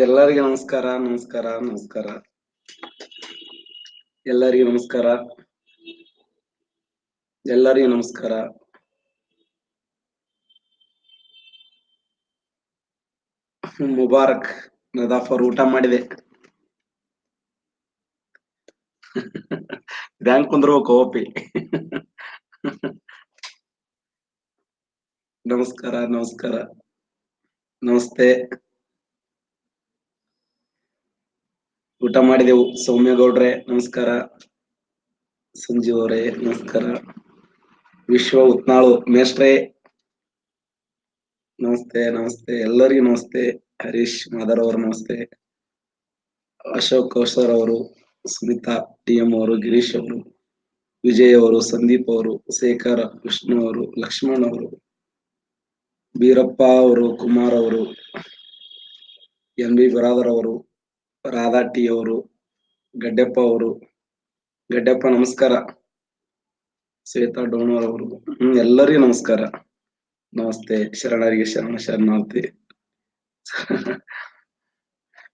ಎಲ್ಲರಿಗೂ ನಮಸ್ಕಾರ ನಮಸ್ಕಾರ ನಮಸ್ಕಾರ. ಎಲ್ಲರಿಗೂ ನಮಸ್ಕಾರ. ಎಲ್ಲರಿಗೂ ನಮಸ್ಕಾರ. ಮುಬಾರಕ್ ನದಾಫರ್ ಊಟ ಮಾಡಿದೆ. ಬ್ಯಾಂಕ್ ಕುಂದ್ರಬೇಕು ಓಪಿ ನಮಸ್ಕಾರ ನಮಸ್ಕಾರ. ನಮಸ್ತೆ. ಊಟ ಮಾಡಿದೆವು. ಸೌಮ್ಯ ಗೌಡ್ರೆ ನಮಸ್ಕಾರ. ಸಂಜೀವ್ ಅವರೇ, ನಮಸ್ಕಾರ. ವಿಶ್ವ ಉತ್ನಾಳು, ಮೇಷ್ಟ್ರೆ. ನಮಸ್ತೆ ನಮಸ್ತೆ. ಎಲ್ಲರಿಗೂ ನಮಸ್ತೆ. ಹರೀಶ್ ಮಾದರ್ ಅವರು ನಮಸ್ತೆ. ಅಶೋಕ್ ಕೌಶರ್ ಅವರು, ಸುನೀತಾ ಟಿ ಎಂ ಅವರು, ಗಿರೀಶ್ ಅವರು, ವಿಜಯ್ ಅವರು, ಸಂದೀಪ್ ಅವರು, ಶೇಖರ್, ವಿಷ್ಣು ಅವರು, ಲಕ್ಷ್ಮಣ್ ಅವರು, ಬೀರಪ್ಪ ಅವರು, ಕುಮಾರ್ ಅವರು, ಎನ್ ಬಿ ಬರಾದರ್ ಅವರು ರಾಧಾ ಟಿ ಅವರು, ಗಡ್ಡೆಪ್ಪ ಅವರು, ಗಡ್ಡೆಪ್ಪ ನಮಸ್ಕಾರ, ಶ್ವೇತಾ ಡೋಣರ್ ಅವರು, ಹ್ಮ್, ಎಲ್ಲರಿಗೂ ನಮಸ್ಕಾರ. ನಮಸ್ತೆ, ಶರಣರಿಗೆ ಶರಣ ಶರಣಾರ್ಥಿ.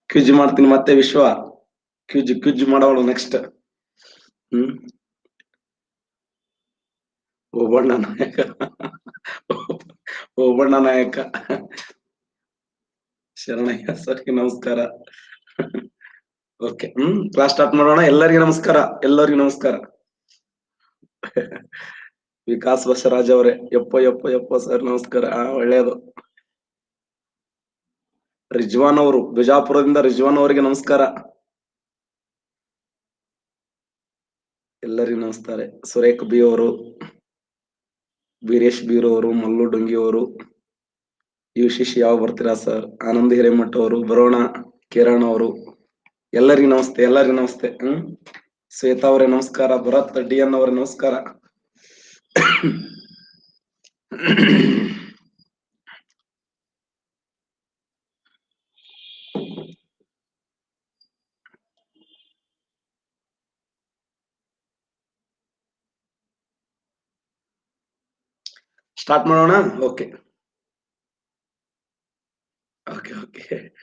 ಕ್ಯೂಜ್ ಮಾಡ್ತೀನಿ ಮತ್ತೆ ವಿಶ್ವ. ಕ್ಯೂಜ್ ಕ್ಯೂಜ್ ಮಾಡೋಳು ನೆಕ್ಸ್ಟ್ ಹ್ಮ್. ಓಬಣ್ಣ ನಾಯಕ. ಓಬಣ್ಣ ನಾಯಕ. ಶರಣಯ್ಯ ಸರ್ಗೆ ನಮಸ್ಕಾರ. ಓಕೆ ಹ್ಮ್ ಕ್ಲಾಸ್ ಸ್ಟಾರ್ಟ್ ಮಾಡೋಣ. ಎಲ್ಲರಿಗೂ ನಮಸ್ಕಾರ. ಎಲ್ಲರಿಗೂ ನಮಸ್ಕಾರ. ವಿಕಾಸ್ ಬಸವರಾಜ್ ಅವರೇ. ಯಪ್ಪ ಯಪ್ಪ ಯಪ್ಪ ಸರ್ ನಮಸ್ಕಾರ. ಆ, ಒಳ್ಳೇದು. ರಿಜ್ವಾನ್ ಅವರು, ಬಿಜಾಪುರದಿಂದ ರಿಜ್ವಾನ್ ಅವರಿಗೆ ನಮಸ್ಕಾರ. ಎಲ್ಲರಿಗೂ ನಮಸ್ಕಾರ. ಸುರೇಖ್ ಬಿ ಅವರು, ವೀರೇಶ್ ಬೀರ್ ಅವರು, ಮಲ್ಲು ಡೊಂಗಿ ಅವರು, ಯು ಶಿಶಿ ಯಾವ ಬರ್ತೀರಾ ಸರ್ ಆನಂದ್ ಹಿರೇಮಠ ಅವರು, ಬರೋಣ. ಕಿರಣ್ ಅವರು. ಎಲ್ಲರಿಗೂ ನಮಸ್ತೆ ಎಲ್ಲರಿಗೂ ನಮಸ್ತೆ. ಹ್ಮ್? ಶ್ವೇತಾ ಅವರೇ, ನಮಸ್ಕಾರ. ಭರತ್ ಡಿ ಎನ್ ಅವರೇ, ನಮಸ್ಕಾರ. ಸ್ಟಾರ್ಟ್ ಮಾಡೋಣ? ಓಕೆ. Okay okay.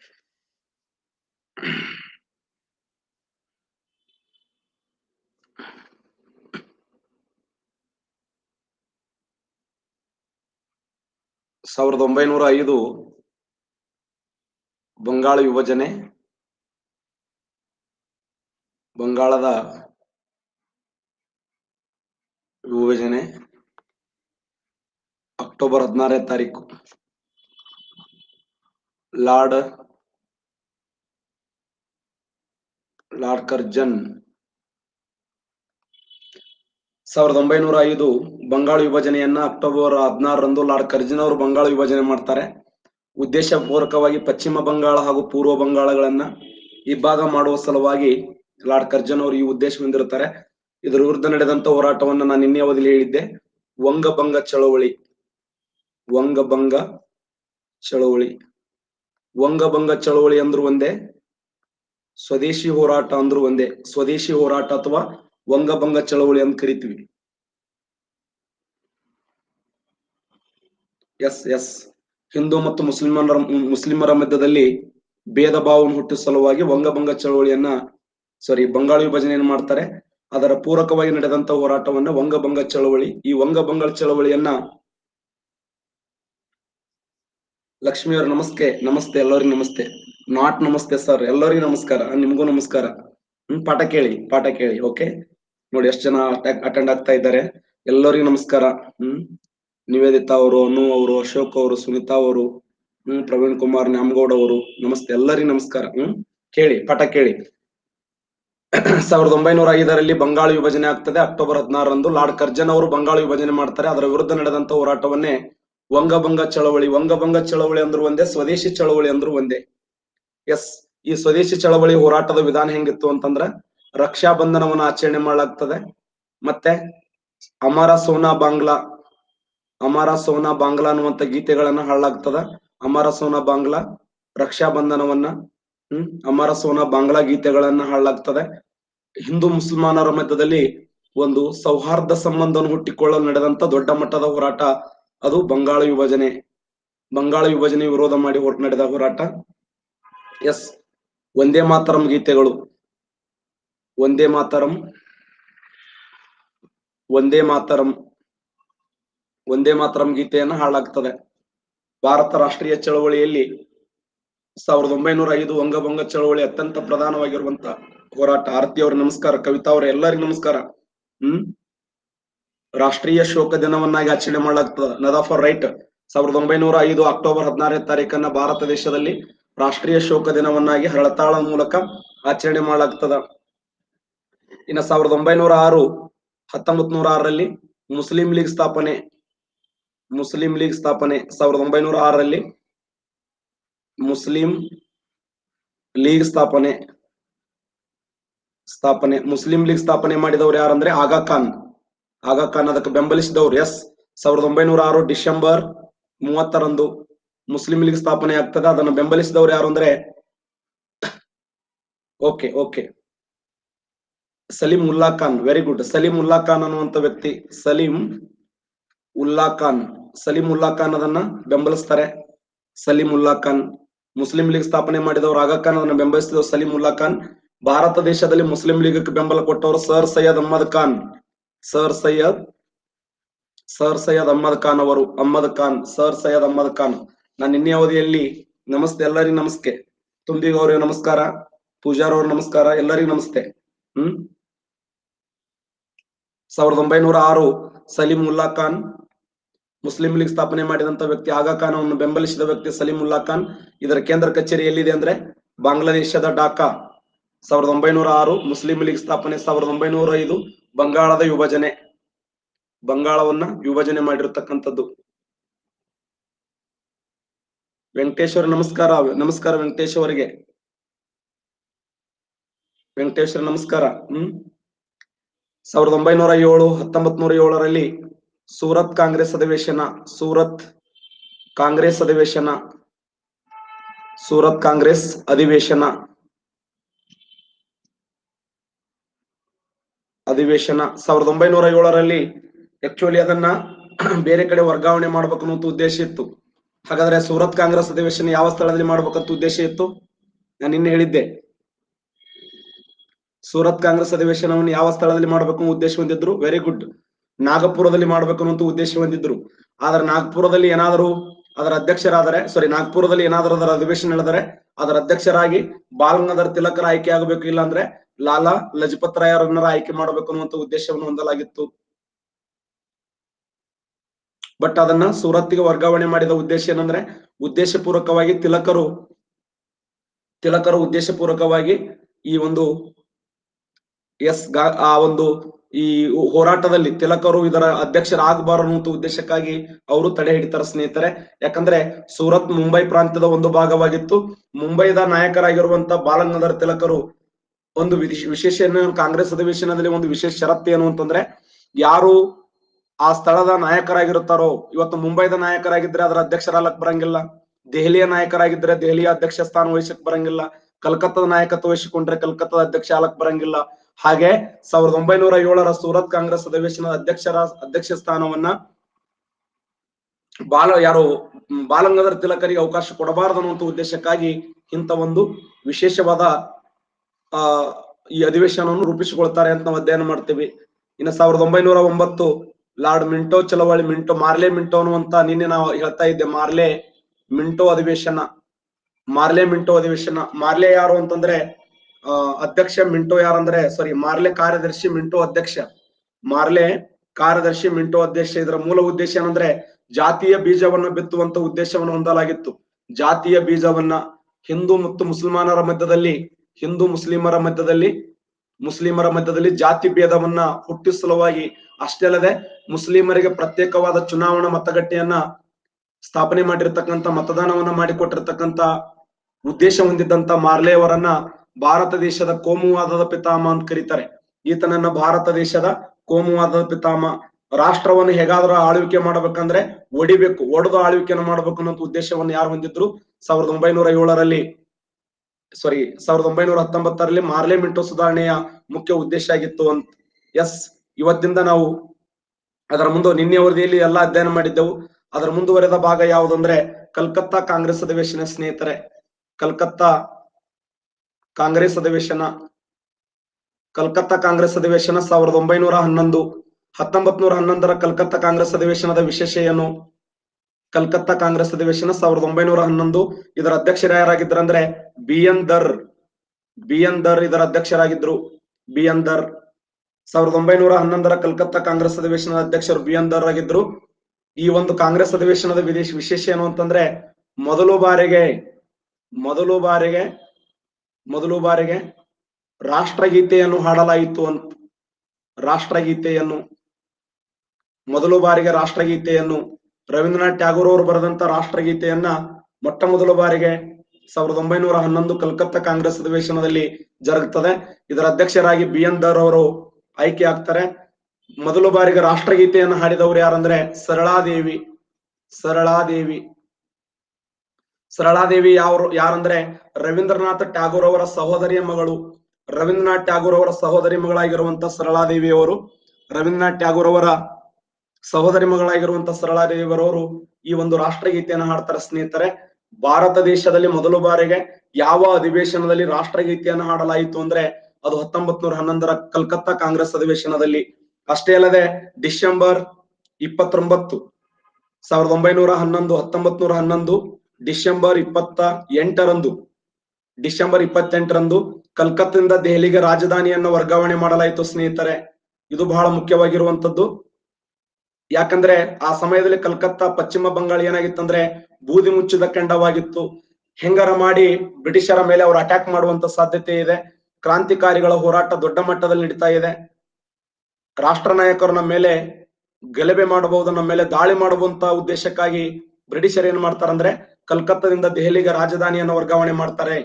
ಸಾವಿರದ ಒಂಬೈನೂರ ಐದು ಬಂಗಾಳ ವಿಭಜನೆ ಬಂಗಾಳದ ವಿಭಜನೆ ಅಕ್ಟೋಬರ್ ಹದಿನಾರನೇ ತಾರೀಕು. ಲಾರ್ಡ್ ಲಾರ್ಡ್ ಕರ್ಜನ್ ಸಾವಿರದ ಒಂಬೈನೂರ ಐದು ಬಂಗಾಳ ವಿಭಜನೆಯನ್ನ ಅಕ್ಟೋಬರ್ ಹದಿನಾರರಂದು ಲಾರ್ಡ್ ಕರ್ಜನ್ ಅವರು ಬಂಗಾಳ ವಿಭಜನೆ ಮಾಡ್ತಾರೆ. ಉದ್ದೇಶಪೂರ್ವಕವಾಗಿ ಪಶ್ಚಿಮ ಬಂಗಾಳ ಹಾಗೂ ಪೂರ್ವ ಬಂಗಾಳಗಳನ್ನ ಇಬ್ಬಾಗ ಮಾಡುವ ಸಲುವಾಗಿ ಲಾರ್ಡ್ ಕರ್ಜನ್ ಅವರು ಈ ಉದ್ದೇಶ ಹೊಂದಿರುತ್ತಾರೆ ಇದರ ವಿರುದ್ಧ ನಡೆದಂತ ಹೋರಾಟವನ್ನ ನಾನು ನಿನ್ನೆ ಅವಧಿಯಲ್ಲಿ ಹೇಳಿದ್ದೆ. ವಂಗಭಂಗ ಚಳವಳಿ. ವಂಗಭಂಗ ಚಳವಳಿ. ವಂಗಭಂಗ ಚಳವಳಿ ಅಂದ್ರೂ ಒಂದೇ, ಸ್ವದೇಶಿ ಹೋರಾಟ ಅಂದ್ರು ಒಂದೇ. ಸ್ವದೇಶಿ ಹೋರಾಟ ಅಥವಾ ವಂಗಭಂಗ ಚಳವಳಿ ಅಂತ ಕರಿತೀವಿ. S S. ಹಿಂದೂ ಮತ್ತು ಮುಸ್ಲಿಮರ ಮುಸ್ಲಿಮರ ಮಧ್ಯದಲ್ಲಿ ಭೇದ ಭಾವವನ್ನು ಹುಟ್ಟಿಸುವ ಸಲುವಾಗಿ ವಂಗಭಂಗ ಚಳವಳಿಯನ್ನ ಸಾರಿ ಬಂಗಾಳ ವಿಭಜನೆಯನ್ನು ಮಾಡ್ತಾರೆ. ಅದರ ಪೂರಕವಾಗಿ ನಡೆದಂತ ಹೋರಾಟವನ್ನ ವಂಗಭಂಗ ಚಳವಳಿ, ಈ ವಂಗಭಂಗ ಚಳವಳಿಯನ್ನ ಲಕ್ಷ್ಮಿಯವ್ರ ನಮಸ್ತೆ ನಮಸ್ತೆ, ಎಲ್ಲರಿಗೂ ನಮಸ್ತೆ. ನಾಟ್ ನಮಸ್ತೆ ಸರ್, ಎಲ್ಲರಿಗೂ ನಮಸ್ಕಾರ, ನಿಮಗೂ ನಮಸ್ಕಾರ. ಹ್ಮ್, ಪಾಠ ಕೇಳಿ ಪಾಠ ಕೇಳಿ ಓಕೆ ನೋಡಿ, ಎಷ್ಟು ಜನ ಅಟೆಂಡ್ ಆಗ್ತಾ ಇದ್ದಾರೆ. ಎಲ್ಲರಿಗೂ ನಮಸ್ಕಾರ. ಹ್ಮ್, ನಿವೇದಿತಾ ಅವರು, ಅನು ಅವರು, ಅಶೋಕ್ ಅವರು, ಸುನಿತಾ ಅವರು, ಹ್ಮ್, ಪ್ರವೀಣ್ ಕುಮಾರ್, ನ್ಯಾಮಗೌಡ ಅವರು, ನಮಸ್ತೆ, ಎಲ್ಲರಿಗೂ ನಮಸ್ಕಾರ. ಹ್ಮ್, ಕೇಳಿ, ಪಾಠ ಕೇಳಿ. ಸಾವಿರದ ಒಂಬೈನೂರ ಐದರಲ್ಲಿ ಬಂಗಾಳ ವಿಭಜನೆ ಆಗ್ತದೆ. ಅಕ್ಟೋಬರ್ ಹದಿನಾರರಂದು ಲಾರ್ಡ್ ಕರ್ಜನ್ ಅವರು ಬಂಗಾಳ ವಿಭಜನೆ ಮಾಡ್ತಾರೆ. ಅದರ ವಿರುದ್ಧ ನಡೆದಂತ ಹೋರಾಟವನ್ನೇ ವಂಗಭಂಗ ಚಳವಳಿ ವಂಗಭಂಗ ಚಳವಳಿ ಅಂದ್ರೂ ಒಂದೇ, ಸ್ವದೇಶಿ ಚಳವಳಿ ಅಂದ್ರೂ ಒಂದೇ. ಎಸ್ ಈ ಸ್ವದೇಶಿ ಚಳವಳಿ ಹೋರಾಟದ ವಿಧಾನ ಹೆಂಗಿತ್ತು ಅಂತಂದ್ರ ರಕ್ಷಾ ಬಂಧನವನ್ನ ಆಚರಣೆ ಮಾಡಲಾಗ್ತದೆ. ಮತ್ತೆ ಅಮರ ಸೋನಾ ಬಾಂಗ್ಲಾ, ಅಮರ ಸೋನಾ ಬಾಂಗ್ಲಾ ಅನ್ನುವಂತ ಗೀತೆಗಳನ್ನ ಹಾಡಲಾಗ್ತದ. ಅಮರ ಸೋನಾ ಬಾಂಗ್ಲಾ ರಕ್ಷಾ ಬಂಧನವನ್ನ, ಹ್ಮ್, ಅಮರ ಸೋನಾ ಬಾಂಗ್ಲಾ ಗೀತೆಗಳನ್ನ ಹಾಡಲಾಗ್ತದೆ. ಹಿಂದೂ ಮುಸಲ್ಮಾನರ ಮಧ್ಯದಲ್ಲಿ ಒಂದು ಸೌಹಾರ್ದ ಸಂಬಂಧವನ್ನು ಹುಟ್ಟಿಕೊಳ್ಳಲು ನಡೆದಂತ ದೊಡ್ಡ ಮಟ್ಟದ ಹೋರಾಟ ಅದು ಬಂಗಾಳ ವಿಭಜನೆ. ಬಂಗಾಳ ವಿಭಜನೆ ವಿರೋಧ ಮಾಡಿ ಹೊರ- ನಡೆದ ಹೋರಾಟ. ಎಸ್ ಒಂದೇ ಮಾತರಂ ಗೀತೆಗಳು. ಒಂದೇ ಮಾತರಂ. ಒಂದೇ ಮಾತರಂ. ಒಂದೇ ಮಾತರಂ ಗೀತೆಯನ್ನು ಹಾಡಲಾಗ್ತದೆ ಭಾರತ ರಾಷ್ಟ್ರೀಯ ಚಳವಳಿಯಲ್ಲಿ ಸಾವಿರದ ಒಂಬೈನೂರ ಐದು ಅಂಗಭಂಗ ಚಳವಳಿ ಅತ್ಯಂತ ಪ್ರಧಾನವಾಗಿರುವಂತ ಹೋರಾಟ ಆರತಿ ಅವ್ರ ನಮಸ್ಕಾರ, ಕವಿತಾ ಅವ್ರ ಎಲ್ಲರಿಗೂ ನಮಸ್ಕಾರ. ಹ್ಮ್? ರಾಷ್ಟ್ರೀಯ ಶೋಕ ದಿನವನ್ನಾಗಿ ಆಚರಣೆ ಮಾಡಲಾಗ್ತದೆ. ನದಾ ಫಾರ್ ರೈಟ್. ಸಾವಿರದ ಒಂಬೈನೂರ ಐದು ಅಕ್ಟೋಬರ್ ಹದಿನಾರನೇ ತಾರೀಕನ್ನ ಭಾರತ ದೇಶದಲ್ಲಿ ರಾಷ್ಟ್ರೀಯ ಶೋಕ ದಿನವನ್ನಾಗಿ ಹರಳತಾಳ ಮೂಲಕ ಆಚರಣೆ ಮಾಡಲಾಗ್ತದ. ಇನ್ನ ಸಾವಿರದ ಒಂಬೈನೂರ ಆರು, ಹತ್ತೊಂಬತ್ ನೂರ ಆರರಲ್ಲಿ ಮುಸ್ಲಿಂ ಲೀಗ್ ಸ್ಥಾಪನೆ, ಮುಸ್ಲಿಂ ಲೀಗ್ ಸ್ಥಾಪನೆ ಸಾವಿರದ ಒಂಬೈನೂರ ಆರರಲ್ಲಿ ಮುಸ್ಲಿಂ ಲೀಗ್ ಸ್ಥಾಪನೆ ಸ್ಥಾಪನೆ, ಮುಸ್ಲಿಂ ಲೀಗ್ ಸ್ಥಾಪನೆ ಮಾಡಿದವರು ಯಾರಂದ್ರೆ ಆಗಾ ಖಾನ್. ಆಗಾ ಖಾನ್ ಅದಕ್ಕೆ ಬೆಂಬಲಿಸಿದವರು ಎಸ್. ಸಾವಿರದ ಒಂಬೈನೂರ ಆರು ಡಿಸೆಂಬರ್ ಮೂವತ್ತರಂದು ಮುಸ್ಲಿಂ ಲೀಗ್ ಸ್ಥಾಪನೆ ಆಗ್ತದ? ಅದನ್ನು ಬೆಂಬಲಿಸಿದವರು ಯಾರು ಅಂದ್ರೆ? Okay okay. Salim Ulla Khan very good Salim Ulla Khan ಅನ್ನುವಂತ ವ್ಯಕ್ತಿ ಸಲೀಂ ಉಲ್ಲಾ ಖಾನ್. ಸಲೀಂ ಉಲ್ಲಾ ಖಾನ್ ಅದನ್ನ ಬೆಂಬಲಿಸ್ತಾರೆ. ಸಲೀಂ ಉಲ್ಲಾ ಖಾನ್ ಮುಸ್ಲಿಂ ಲೀಗ್ ಸ್ಥಾಪನೆ ಮಾಡಿದವರು ಆಗ ಖಾನ್ ಅದನ್ನ ಬೆಂಬಲಿಸಿದವರು ಸಲೀಂ ಉಲ್ಲಾ ಖಾನ್. ಭಾರತ ದೇಶದಲ್ಲಿ ಮುಸ್ಲಿಂ ಲೀಗ್ ಬೆಂಬಲ ಕೊಟ್ಟವರು sir Syed Ahmad Khan. Sir Syed sir Syed Ahmad Khan ಅವರು. ಅಹ್ಮದ್ ಖಾನ್, ಸರ್ ಸೈಯದ್ ಅಹ್ಮದ್ ಖಾನ್. ನಾನು ನಿನ್ನೆ ಅವಧಿಯಲ್ಲಿ ನಮಸ್ತೆ, ಎಲ್ಲರಿಗೂ ನಮಸ್ತೆ. ತುಂಬಿಗ ನಮಸ್ಕಾರ, ಪೂಜಾರ್ ನಮಸ್ಕಾರ, ಎಲ್ಲರಿಗೂ ನಮಸ್ತೆ. ಹ್ಮ್? ಸಾವಿರದ ಒಂಬೈನೂರ ಆರು ಸಲೀಂ ಉಲ್ಲಾ ಖಾನ್ ಮುಸ್ಲಿಂ ಲೀಗ್ ಸ್ಥಾಪನೆ ಮಾಡಿದಂತ ವ್ಯಕ್ತಿ ಆಗ ಖಾನ್ ಅವನ್ನು ಬೆಂಬಲಿಸಿದ ವ್ಯಕ್ತಿ ಸಲೀಂ ಉಲ್ಲಾ ಖಾನ್ ಇದರ ಕೇಂದ್ರ ಕಚೇರಿ ಎಲ್ಲಿದೆ ಅಂದ್ರೆ ಬಾಂಗ್ಲಾದೇಶದ ಢಾಕಾ ಸಾವಿರದ ಒಂಬೈನೂರ ಆರು ಮುಸ್ಲಿಂ ಲೀಗ್ ಸ್ಥಾಪನೆ, ಸಾವಿರದ ಒಂಬೈನೂರ ಐದು ಬಂಗಾಳದ ವಿಭಜನೆ ಬಂಗಾಳವನ್ನ ವಿಭಜನೆ ಮಾಡಿರ್ತಕ್ಕಂಥದ್ದು. ವೆಂಕಟೇಶ್ವರ, ನಮಸ್ಕಾರ. ನಮಸ್ಕಾರ ವೆಂಕಟೇಶ್ ಅವರಿಗೆ ವೆಂಕಟೇಶ್ವರ, ನಮಸ್ಕಾರ. ಹ್ಮ್? ಸಾವಿರದ ಒಂಬೈನೂರ ಏಳು ಹತ್ತೊಂಬತ್ ನೂರ ಏಳರಲ್ಲಿ ಸೂರತ್ ಕಾಂಗ್ರೆಸ್ ಅಧಿವೇಶನ, ಸೂರತ್ ಕಾಂಗ್ರೆಸ್ ಅಧಿವೇಶನ, ಸೂರತ್ ಕಾಂಗ್ರೆಸ್ ಅಧಿವೇಶನ ಅಧಿವೇಶನ ಸಾವಿರದ ಒಂಬೈನೂರ ಏಳರಲ್ಲಿ ಆಕ್ಚುಲಿ ಅದನ್ನ ಬೇರೆ ಕಡೆ ವರ್ಗಾವಣೆ ಮಾಡ್ಬೇಕು ಅನ್ನೋ ಉದ್ದೇಶ ಇತ್ತು. ಹಾಗಾದ್ರೆ ಸೂರತ್ ಕಾಂಗ್ರೆಸ್ ಅಧಿವೇಶನ ಯಾವ ಸ್ಥಳದಲ್ಲಿ ಮಾಡ್ಬೇಕಂತ ಉದ್ದೇಶ ಇತ್ತು? ನಾನು ನಿನ್ನೆ ಹೇಳಿದ್ದೆ. ಸೂರತ್ ಕಾಂಗ್ರೆಸ್ ಅಧಿವೇಶನವನ್ನು ಯಾವ ಸ್ಥಳದಲ್ಲಿ ಮಾಡ್ಬೇಕು ಉದ್ದೇಶ ಹೊಂದಿದ್ರು? ವೆರಿ ಗುಡ್ ನಾಗಪುರದಲ್ಲಿ ಮಾಡ್ಬೇಕು ಅನ್ನೋ ಉದ್ದೇಶ ಹೊಂದಿದ್ರು. ಆದ್ರೆ ನಾಗ್ಪುರದಲ್ಲಿ ಏನಾದರೂ ಅದರ ಅಧ್ಯಕ್ಷರಾದರೆ ಸಾರಿ ನಾಗ್ಪುರದಲ್ಲಿ ಏನಾದರೂ ಅದರ ಅಧಿವೇಶನ ಹೇಳಿದರೆ ಅದರ ಅಧ್ಯಕ್ಷರಾಗಿ ಬಾಲ್ ಗಂಗಾಧರ್ ತಿಲಕರ ಆಯ್ಕೆ ಆಗಬೇಕು ಇಲ್ಲ ಅಂದ್ರೆ ಲಾಲಾ ಲಜಪತ್ ಅವರನ್ನ ಆಯ್ಕೆ ಮಾಡಬೇಕು ಅನ್ನುವಂತ ಉದ್ದೇಶವನ್ನು ಹೊಂದಲಾಗಿತ್ತು. ಬಟ್ ಅದನ್ನ ಸೂರತ್ಗೆ ವರ್ಗಾವಣೆ ಮಾಡಿದ ಉದ್ದೇಶ ಏನಂದ್ರೆ, ಉದ್ದೇಶಪೂರ್ವಕವಾಗಿ ತಿಲಕರು ತಿಲಕರು ಉದ್ದೇಶಪೂರ್ವಕವಾಗಿ ಈ ಒಂದು ಎಸ್ ಆ ಒಂದು ಈ ಹೋರಾಟದಲ್ಲಿ ತಿಲಕರು ಇದರ ಅಧ್ಯಕ್ಷರಾಗಬಾರ ಉದ್ದೇಶಕ್ಕಾಗಿ ಅವರು ತಡೆ ಹಿಡಿತಾರೆ ಸ್ನೇಹಿತರೆ. ಯಾಕಂದ್ರೆ ಸೂರತ್ ಮುಂಬೈ ಪ್ರಾಂತ್ಯದ ಒಂದು ಭಾಗವಾಗಿತ್ತು. ಮುಂಬೈದ ನಾಯಕರಾಗಿರುವಂತ ಬಾಲಗಂಗಾಧರ್ ತಿಲಕರು ಒಂದು ವಿಶ್- ವಿಶೇಷ ಕಾಂಗ್ರೆಸ್ ಅಧಿವೇಶನದಲ್ಲಿ ಒಂದು ವಿಶೇಷ ಷರತ್ತು ಏನು ಅಂತಂದ್ರೆ, ಯಾರು ಆ ಸ್ಥಳದ ನಾಯಕರಾಗಿರುತ್ತಾರೋ? ಇವತ್ತು ಮುಂಬೈದ ನಾಯಕರಾಗಿದ್ರೆ ಅದರ ಅಧ್ಯಕ್ಷರಾಗಕ್ ಬರಂಗಿಲ್ಲ. ದೆಹಲಿಯ ನಾಯಕರಾಗಿದ್ರೆ ದೆಹಲಿಯ ಅಧ್ಯಕ್ಷ ಸ್ಥಾನ ವಹಿಸಕ್ ಬರಂಗಿಲ್ಲ. ಕಲ್ಕತ್ತಾದ ನಾಯಕತ್ವ ವಹಿಸಿಕೊಂಡ್ರೆ ಕಲ್ಕತ್ತಾದ ಅಧ್ಯಕ್ಷ ಆಲಕ್ ಬರಂಗಿಲ್ಲ. ಹಾಗೆ ಸಾವಿರದ ಒಂಬೈನೂರ ಏಳರ ಸೂರತ್ ಕಾಂಗ್ರೆಸ್ ಅಧಿವೇಶನದ ಅಧ್ಯಕ್ಷರ, ಅಧ್ಯಕ್ಷ ಸ್ಥಾನವನ್ನ ಬಾಲ, ಯಾರು, ಬಾಲಗಂಗಾಧರ ತಿಲಕರಿಗೆ ಅವಕಾಶ ಕೊಡಬಾರದು ಅನ್ನುವಂತ ಉದ್ದೇಶಕ್ಕಾಗಿ ಇಂಥ ಒಂದು ವಿಶೇಷವಾದ, ಆ, ಈ ಅಧಿವೇಶನವನ್ನು ರೂಪಿಸಿಕೊಳ್ತಾರೆ ಅಂತ ನಾವು ಅಧ್ಯಯನ ಮಾಡ್ತೀವಿ. ಇನ್ನು ಸಾವಿರದ ಒಂಬೈನೂರ ಒಂಬತ್ತು ಲಾರ್ಡ್ ಮಿಂಟೋ ಚಲವಳಿ ಮಿಂಟೋ, ಮಾರ್ಲೆ ಮಿಂಟೋ ಅನ್ನುವಂತ ನಿನ್ನೆ ನಾವು ಹೇಳ್ತಾ ಇದ್ದೆ. ಮಾರ್ಲೆ ಮಿಂಟೋ ಅಧಿವೇಶನ, ಮಾರ್ಲೆ ಮಿಂಟೋ ಅಧಿವೇಶನ. ಮಾರ್ಲೆ ಯಾರು ಅಂತಂದ್ರೆ ಅಧ್ಯಕ್ಷ ಮಿಂಟೋ ಯಾರಂದ್ರೆ ಸಾರಿ ಮಾರ್ಲೆ ಕಾರ್ಯದರ್ಶಿ ಮಿಂಟೋ ಅಧ್ಯಕ್ಷ. ಮಾರ್ಲೆ ಕಾರ್ಯದರ್ಶಿ ಮಿಂಟೋ ಅಧ್ಯಕ್ಷ, ಇದರ ಮೂಲ ಉದ್ದೇಶ ಏನಂದ್ರೆ, ಜಾತಿಯ ಬೀಜವನ್ನ ಬಿತ್ತುವಂತ ಉದ್ದೇಶವನ್ನು ಹೊಂದಲಾಗಿತ್ತು. ಜಾತಿಯ ಬೀಜವನ್ನ ಹಿಂದೂ ಮತ್ತು ಮುಸಲ್ಮಾನರ ಮಧ್ಯದಲ್ಲಿ, ಹಿಂದೂ ಮುಸ್ಲಿಮರ ಮಧ್ಯದಲ್ಲಿ ಮುಸ್ಲಿಮರ ಮಧ್ಯದಲ್ಲಿ ಜಾತಿ ಭೇದವನ್ನ ಹುಟ್ಟಿಸುವ ಅಷ್ಟೇ ಅಲ್ಲದೆ ಮುಸ್ಲಿಮರಿಗೆ ಪ್ರತ್ಯೇಕವಾದ ಚುನಾವಣಾ ಮತಗಟ್ಟೆಯನ್ನ ಸ್ಥಾಪನೆ ಮಾಡಿರ್ತಕ್ಕಂಥ ಮತದಾನವನ್ನ ಮಾಡಿಕೊಟ್ಟಿರ್ತಕ್ಕಂಥ ಉದ್ದೇಶ ಹೊಂದಿದ್ದಂತ ಮಾರ್ಲೆ ಅವರನ್ನ ಭಾರತ ದೇಶದ ಕೋಮುವಾದದ ಪಿತಾಮ ಅಂತ ಕರೀತಾರೆ. ಈತನನ್ನ ಭಾರತ ದೇಶದ ಕೋಮುವಾದದ ಪಿತಾಮ ರಾಷ್ಟ್ರವನ್ನು ಹೇಗಾದ್ರೂ ಆಳ್ವಿಕೆ ಮಾಡಬೇಕಂದ್ರೆ ಒಡಿಬೇಕು, ಒಡೆದು ಆಳ್ವಿಕೆಯನ್ನು ಮಾಡ್ಬೇಕು ಅನ್ನೋ ಉದ್ದೇಶವನ್ನು ಯಾರು ಹೊಂದಿದ್ರು? ಸಾವಿರದ ಒಂಬೈನೂರ ಏಳರಲ್ಲಿ ಸಾರಿ ಸಾವಿರದ ಒಂಬೈನೂರ ಹತ್ತೊಂಬತ್ತರಲ್ಲಿ ಮಾರ್ಲೆ ಮಿಂಟೋ ಸುಧಾರಣೆಯ ಮುಖ್ಯ ಉದ್ದೇಶ ಆಗಿತ್ತು ಅಂತ. ಎಸ್ ಇವತ್ತಿಂದ ನಾವು ಅದರ ಮುಂದೆ ನಿನ್ನೆ ವರದಿಯಲ್ಲಿ ಎಲ್ಲ ಅಧ್ಯಯನ ಮಾಡಿದ್ದೆವು. ಅದರ ಮುಂದುವರೆದ ಭಾಗ ಯಾವುದಂದ್ರೆ ಕಲ್ಕತ್ತಾ ಕಾಂಗ್ರೆಸ್ ಅಧಿವೇಶನ ಸ್ನೇಹಿತರೆ. ಕಲ್ಕತ್ತಾ ಕಾಂಗ್ರೆಸ್ ಅಧಿವೇಶನ. ಕಲ್ಕತ್ತಾ ಕಾಂಗ್ರೆಸ್ ಅಧಿವೇಶನ ಸಾವಿರದ ಒಂಬೈನೂರ ಹನ್ನೊಂದು ಹತ್ತೊಂಬತ್ ನೂರ ಹನ್ನೊಂದರ ಕಲ್ಕತ್ತಾ ಕಾಂಗ್ರೆಸ್ ಅಧಿವೇಶನದ ವಿಶೇಷ ಏನು? ಕಲ್ಕತ್ತಾ ಕಾಂಗ್ರೆಸ್ ಅಧಿವೇಶನ ಸಾವಿರದ ಒಂಬೈನೂರ ಹನ್ನೊಂದು. ಇದರ ಅಧ್ಯಕ್ಷರ ಯಾರಾಗಿದ್ರಂದ್ರೆ B N Dhar. B N Dhar ಇದರ ಅಧ್ಯಕ್ಷರಾಗಿದ್ರು. B N Dhar. ಸಾವಿರದ ಒಂಬೈನೂರ ಹನ್ನೊಂದರ ಕಲ್ಕತ್ತಾ ಕಾಂಗ್ರೆಸ್ ಅಧಿವೇಶನದ ಅಧ್ಯಕ್ಷರು ಬಿ ಎನ್ ದರ್ ಆಗಿದ್ರು ಈ ಒಂದು ಕಾಂಗ್ರೆಸ್ ಅಧಿವೇಶನದ ವಿದೇಶ ವಿಶೇಷ ಏನು ಅಂತಂದ್ರೆ, ಮೊದಲು ಬಾರಿಗೆ ಮೊದಲು ಬಾರಿಗೆ ಮೊದಲು ಬಾರಿಗೆ ರಾಷ್ಟ್ರಗೀತೆಯನ್ನು ಹಾಡಲಾಯಿತು ಅಂತ ರಾಷ್ಟ್ರಗೀತೆಯನ್ನು, ಮೊದಲು ಬಾರಿಗೆ ರಾಷ್ಟ್ರಗೀತೆಯನ್ನು, ರವೀಂದ್ರನಾಥ್ ಟ್ಯಾಗೋರ್ ಅವರು ಬರೆದಂತ ರಾಷ್ಟ್ರಗೀತೆಯನ್ನ ಮೊಟ್ಟ ಮೊದಲ ಬಾರಿಗೆ ಸಾವಿರದ ಒಂಬೈನೂರ ಹನ್ನೊಂದು ಕಲ್ಕತ್ತಾ ಕಾಂಗ್ರೆಸ್ ಅಧಿವೇಶನದಲ್ಲಿ ಜರುಗುತ್ತದೆ ಇದರ ಅಧ್ಯಕ್ಷರಾಗಿ ಬಿ ಎನ್ ದರ್ ಅವರು ಆಯ್ಕೆ ಆಗ್ತಾರೆ. ಮೊದಲು ಬಾರಿಗೆ ರಾಷ್ಟ್ರಗೀತೆಯನ್ನು ಹಾಡಿದವರು ಯಾರಂದ್ರೆ ಸರಳಾದೇವಿ ಸರಳಾದೇವಿ. ಸರಳಾದೇವಿ ಯಾರು ಯಾರಂದ್ರೆ ರವೀಂದ್ರನಾಥ ಟ್ಯಾಗೋರ್ ಅವರ ಸಹೋದರಿಯ ಮಗಳು. ರವೀಂದ್ರನಾಥ್ ಟ್ಯಾಗೋರ್ ಅವರ ಸಹೋದರಿ ಮಗಳಾಗಿರುವಂತಹ ಸರಳಾದೇವಿ ಅವರು ರವೀಂದ್ರನಾಥ್ ಟ್ಯಾಗೋರ್ ಅವರ ಸಹೋದರಿ ಮಗಳಾಗಿರುವಂತಹ ಸರಳಾದೇವಿ ಅವರು ಈ ಒಂದು ರಾಷ್ಟ್ರಗೀತೆಯನ್ನು ಹಾಡ್ತಾರೆ ಸ್ನೇಹಿತರೆ. ಭಾರತ ದೇಶದಲ್ಲಿ ಮೊದಲು ಬಾರಿಗೆ ಯಾವ ಅಧಿವೇಶನದಲ್ಲಿ ರಾಷ್ಟ್ರಗೀತೆಯನ್ನು ಹಾಡಲಾಯಿತು ಅಂದ್ರೆ ಅದು ಹತ್ತೊಂಬತ್ ನೂರ ಹನ್ನೊಂದರ ಕಲ್ಕತ್ತಾ ಕಾಂಗ್ರೆಸ್ ಅಧಿವೇಶನದಲ್ಲಿ ಅಷ್ಟೇ ಅಲ್ಲದೆ ಡಿಸೆಂಬರ್ ಇಪ್ಪತ್ತೊಂಬತ್ತು, ಸಾವಿರದ ಒಂಬೈನೂರ ಹನ್ನೊಂದು ಹತ್ತೊಂಬತ್ ನೂರ ಹನ್ನೊಂದು, ಡಿಸೆಂಬರ್ ಇಪ್ಪತ್ತ ಎಂಟರಂದು, ಡಿಸೆಂಬರ್ ಇಪ್ಪತ್ತೆಂಟರಂದು ಕಲ್ಕತ್ತಿಂದ ದೆಹಲಿಗೆ ರಾಜಧಾನಿಯನ್ನು ವರ್ಗಾವಣೆ ಮಾಡಲಾಯಿತು ಸ್ನೇಹಿತರೆ. ಇದು ಬಹಳ ಮುಖ್ಯವಾಗಿರುವಂತದ್ದು ಯಾಕಂದ್ರೆ ಆ ಸಮಯದಲ್ಲಿ ಕಲ್ಕತ್ತಾ ಪಶ್ಚಿಮ ಬಂಗಾಳ ಏನಾಗಿತ್ತಂದ್ರೆ ಬೂದಿ ಮುಚ್ಚಿದ ಕೆಂಡವಾಗಿತ್ತು. ಹೆಂಗಾರ ಮಾಡಿ ಬ್ರಿಟಿಷರ ಮೇಲೆ ಅವರು ಅಟ್ಯಾಕ್ ಮಾಡುವಂತ ಸಾಧ್ಯತೆ ಇದೆ. ಕ್ರಾಂತಿಕಾರಿಗಳ ಹೋರಾಟ ದೊಡ್ಡ ಮಟ್ಟದಲ್ಲಿ ನಡೀತಾ ಇದೆ. ರಾಷ್ಟ್ರ ನಾಯಕರು ನಮ್ಮ ಮೇಲೆ ಗಲಭೆ ಮಾಡಬಹುದು, ನಮ್ಮ ಮೇಲೆ ದಾಳಿ ಮಾಡುವಂತ ಉದ್ದೇಶಕ್ಕಾಗಿ ಬ್ರಿಟಿಷರ್ ಏನ್ ಮಾಡ್ತಾರಂದ್ರೆ ಕಲ್ಕತ್ತಾದಿಂದ ದೆಹಲಿಗೆ ರಾಜಧಾನಿಯನ್ನು ವರ್ಗಾವಣೆ ಮಾಡ್ತಾರೆ.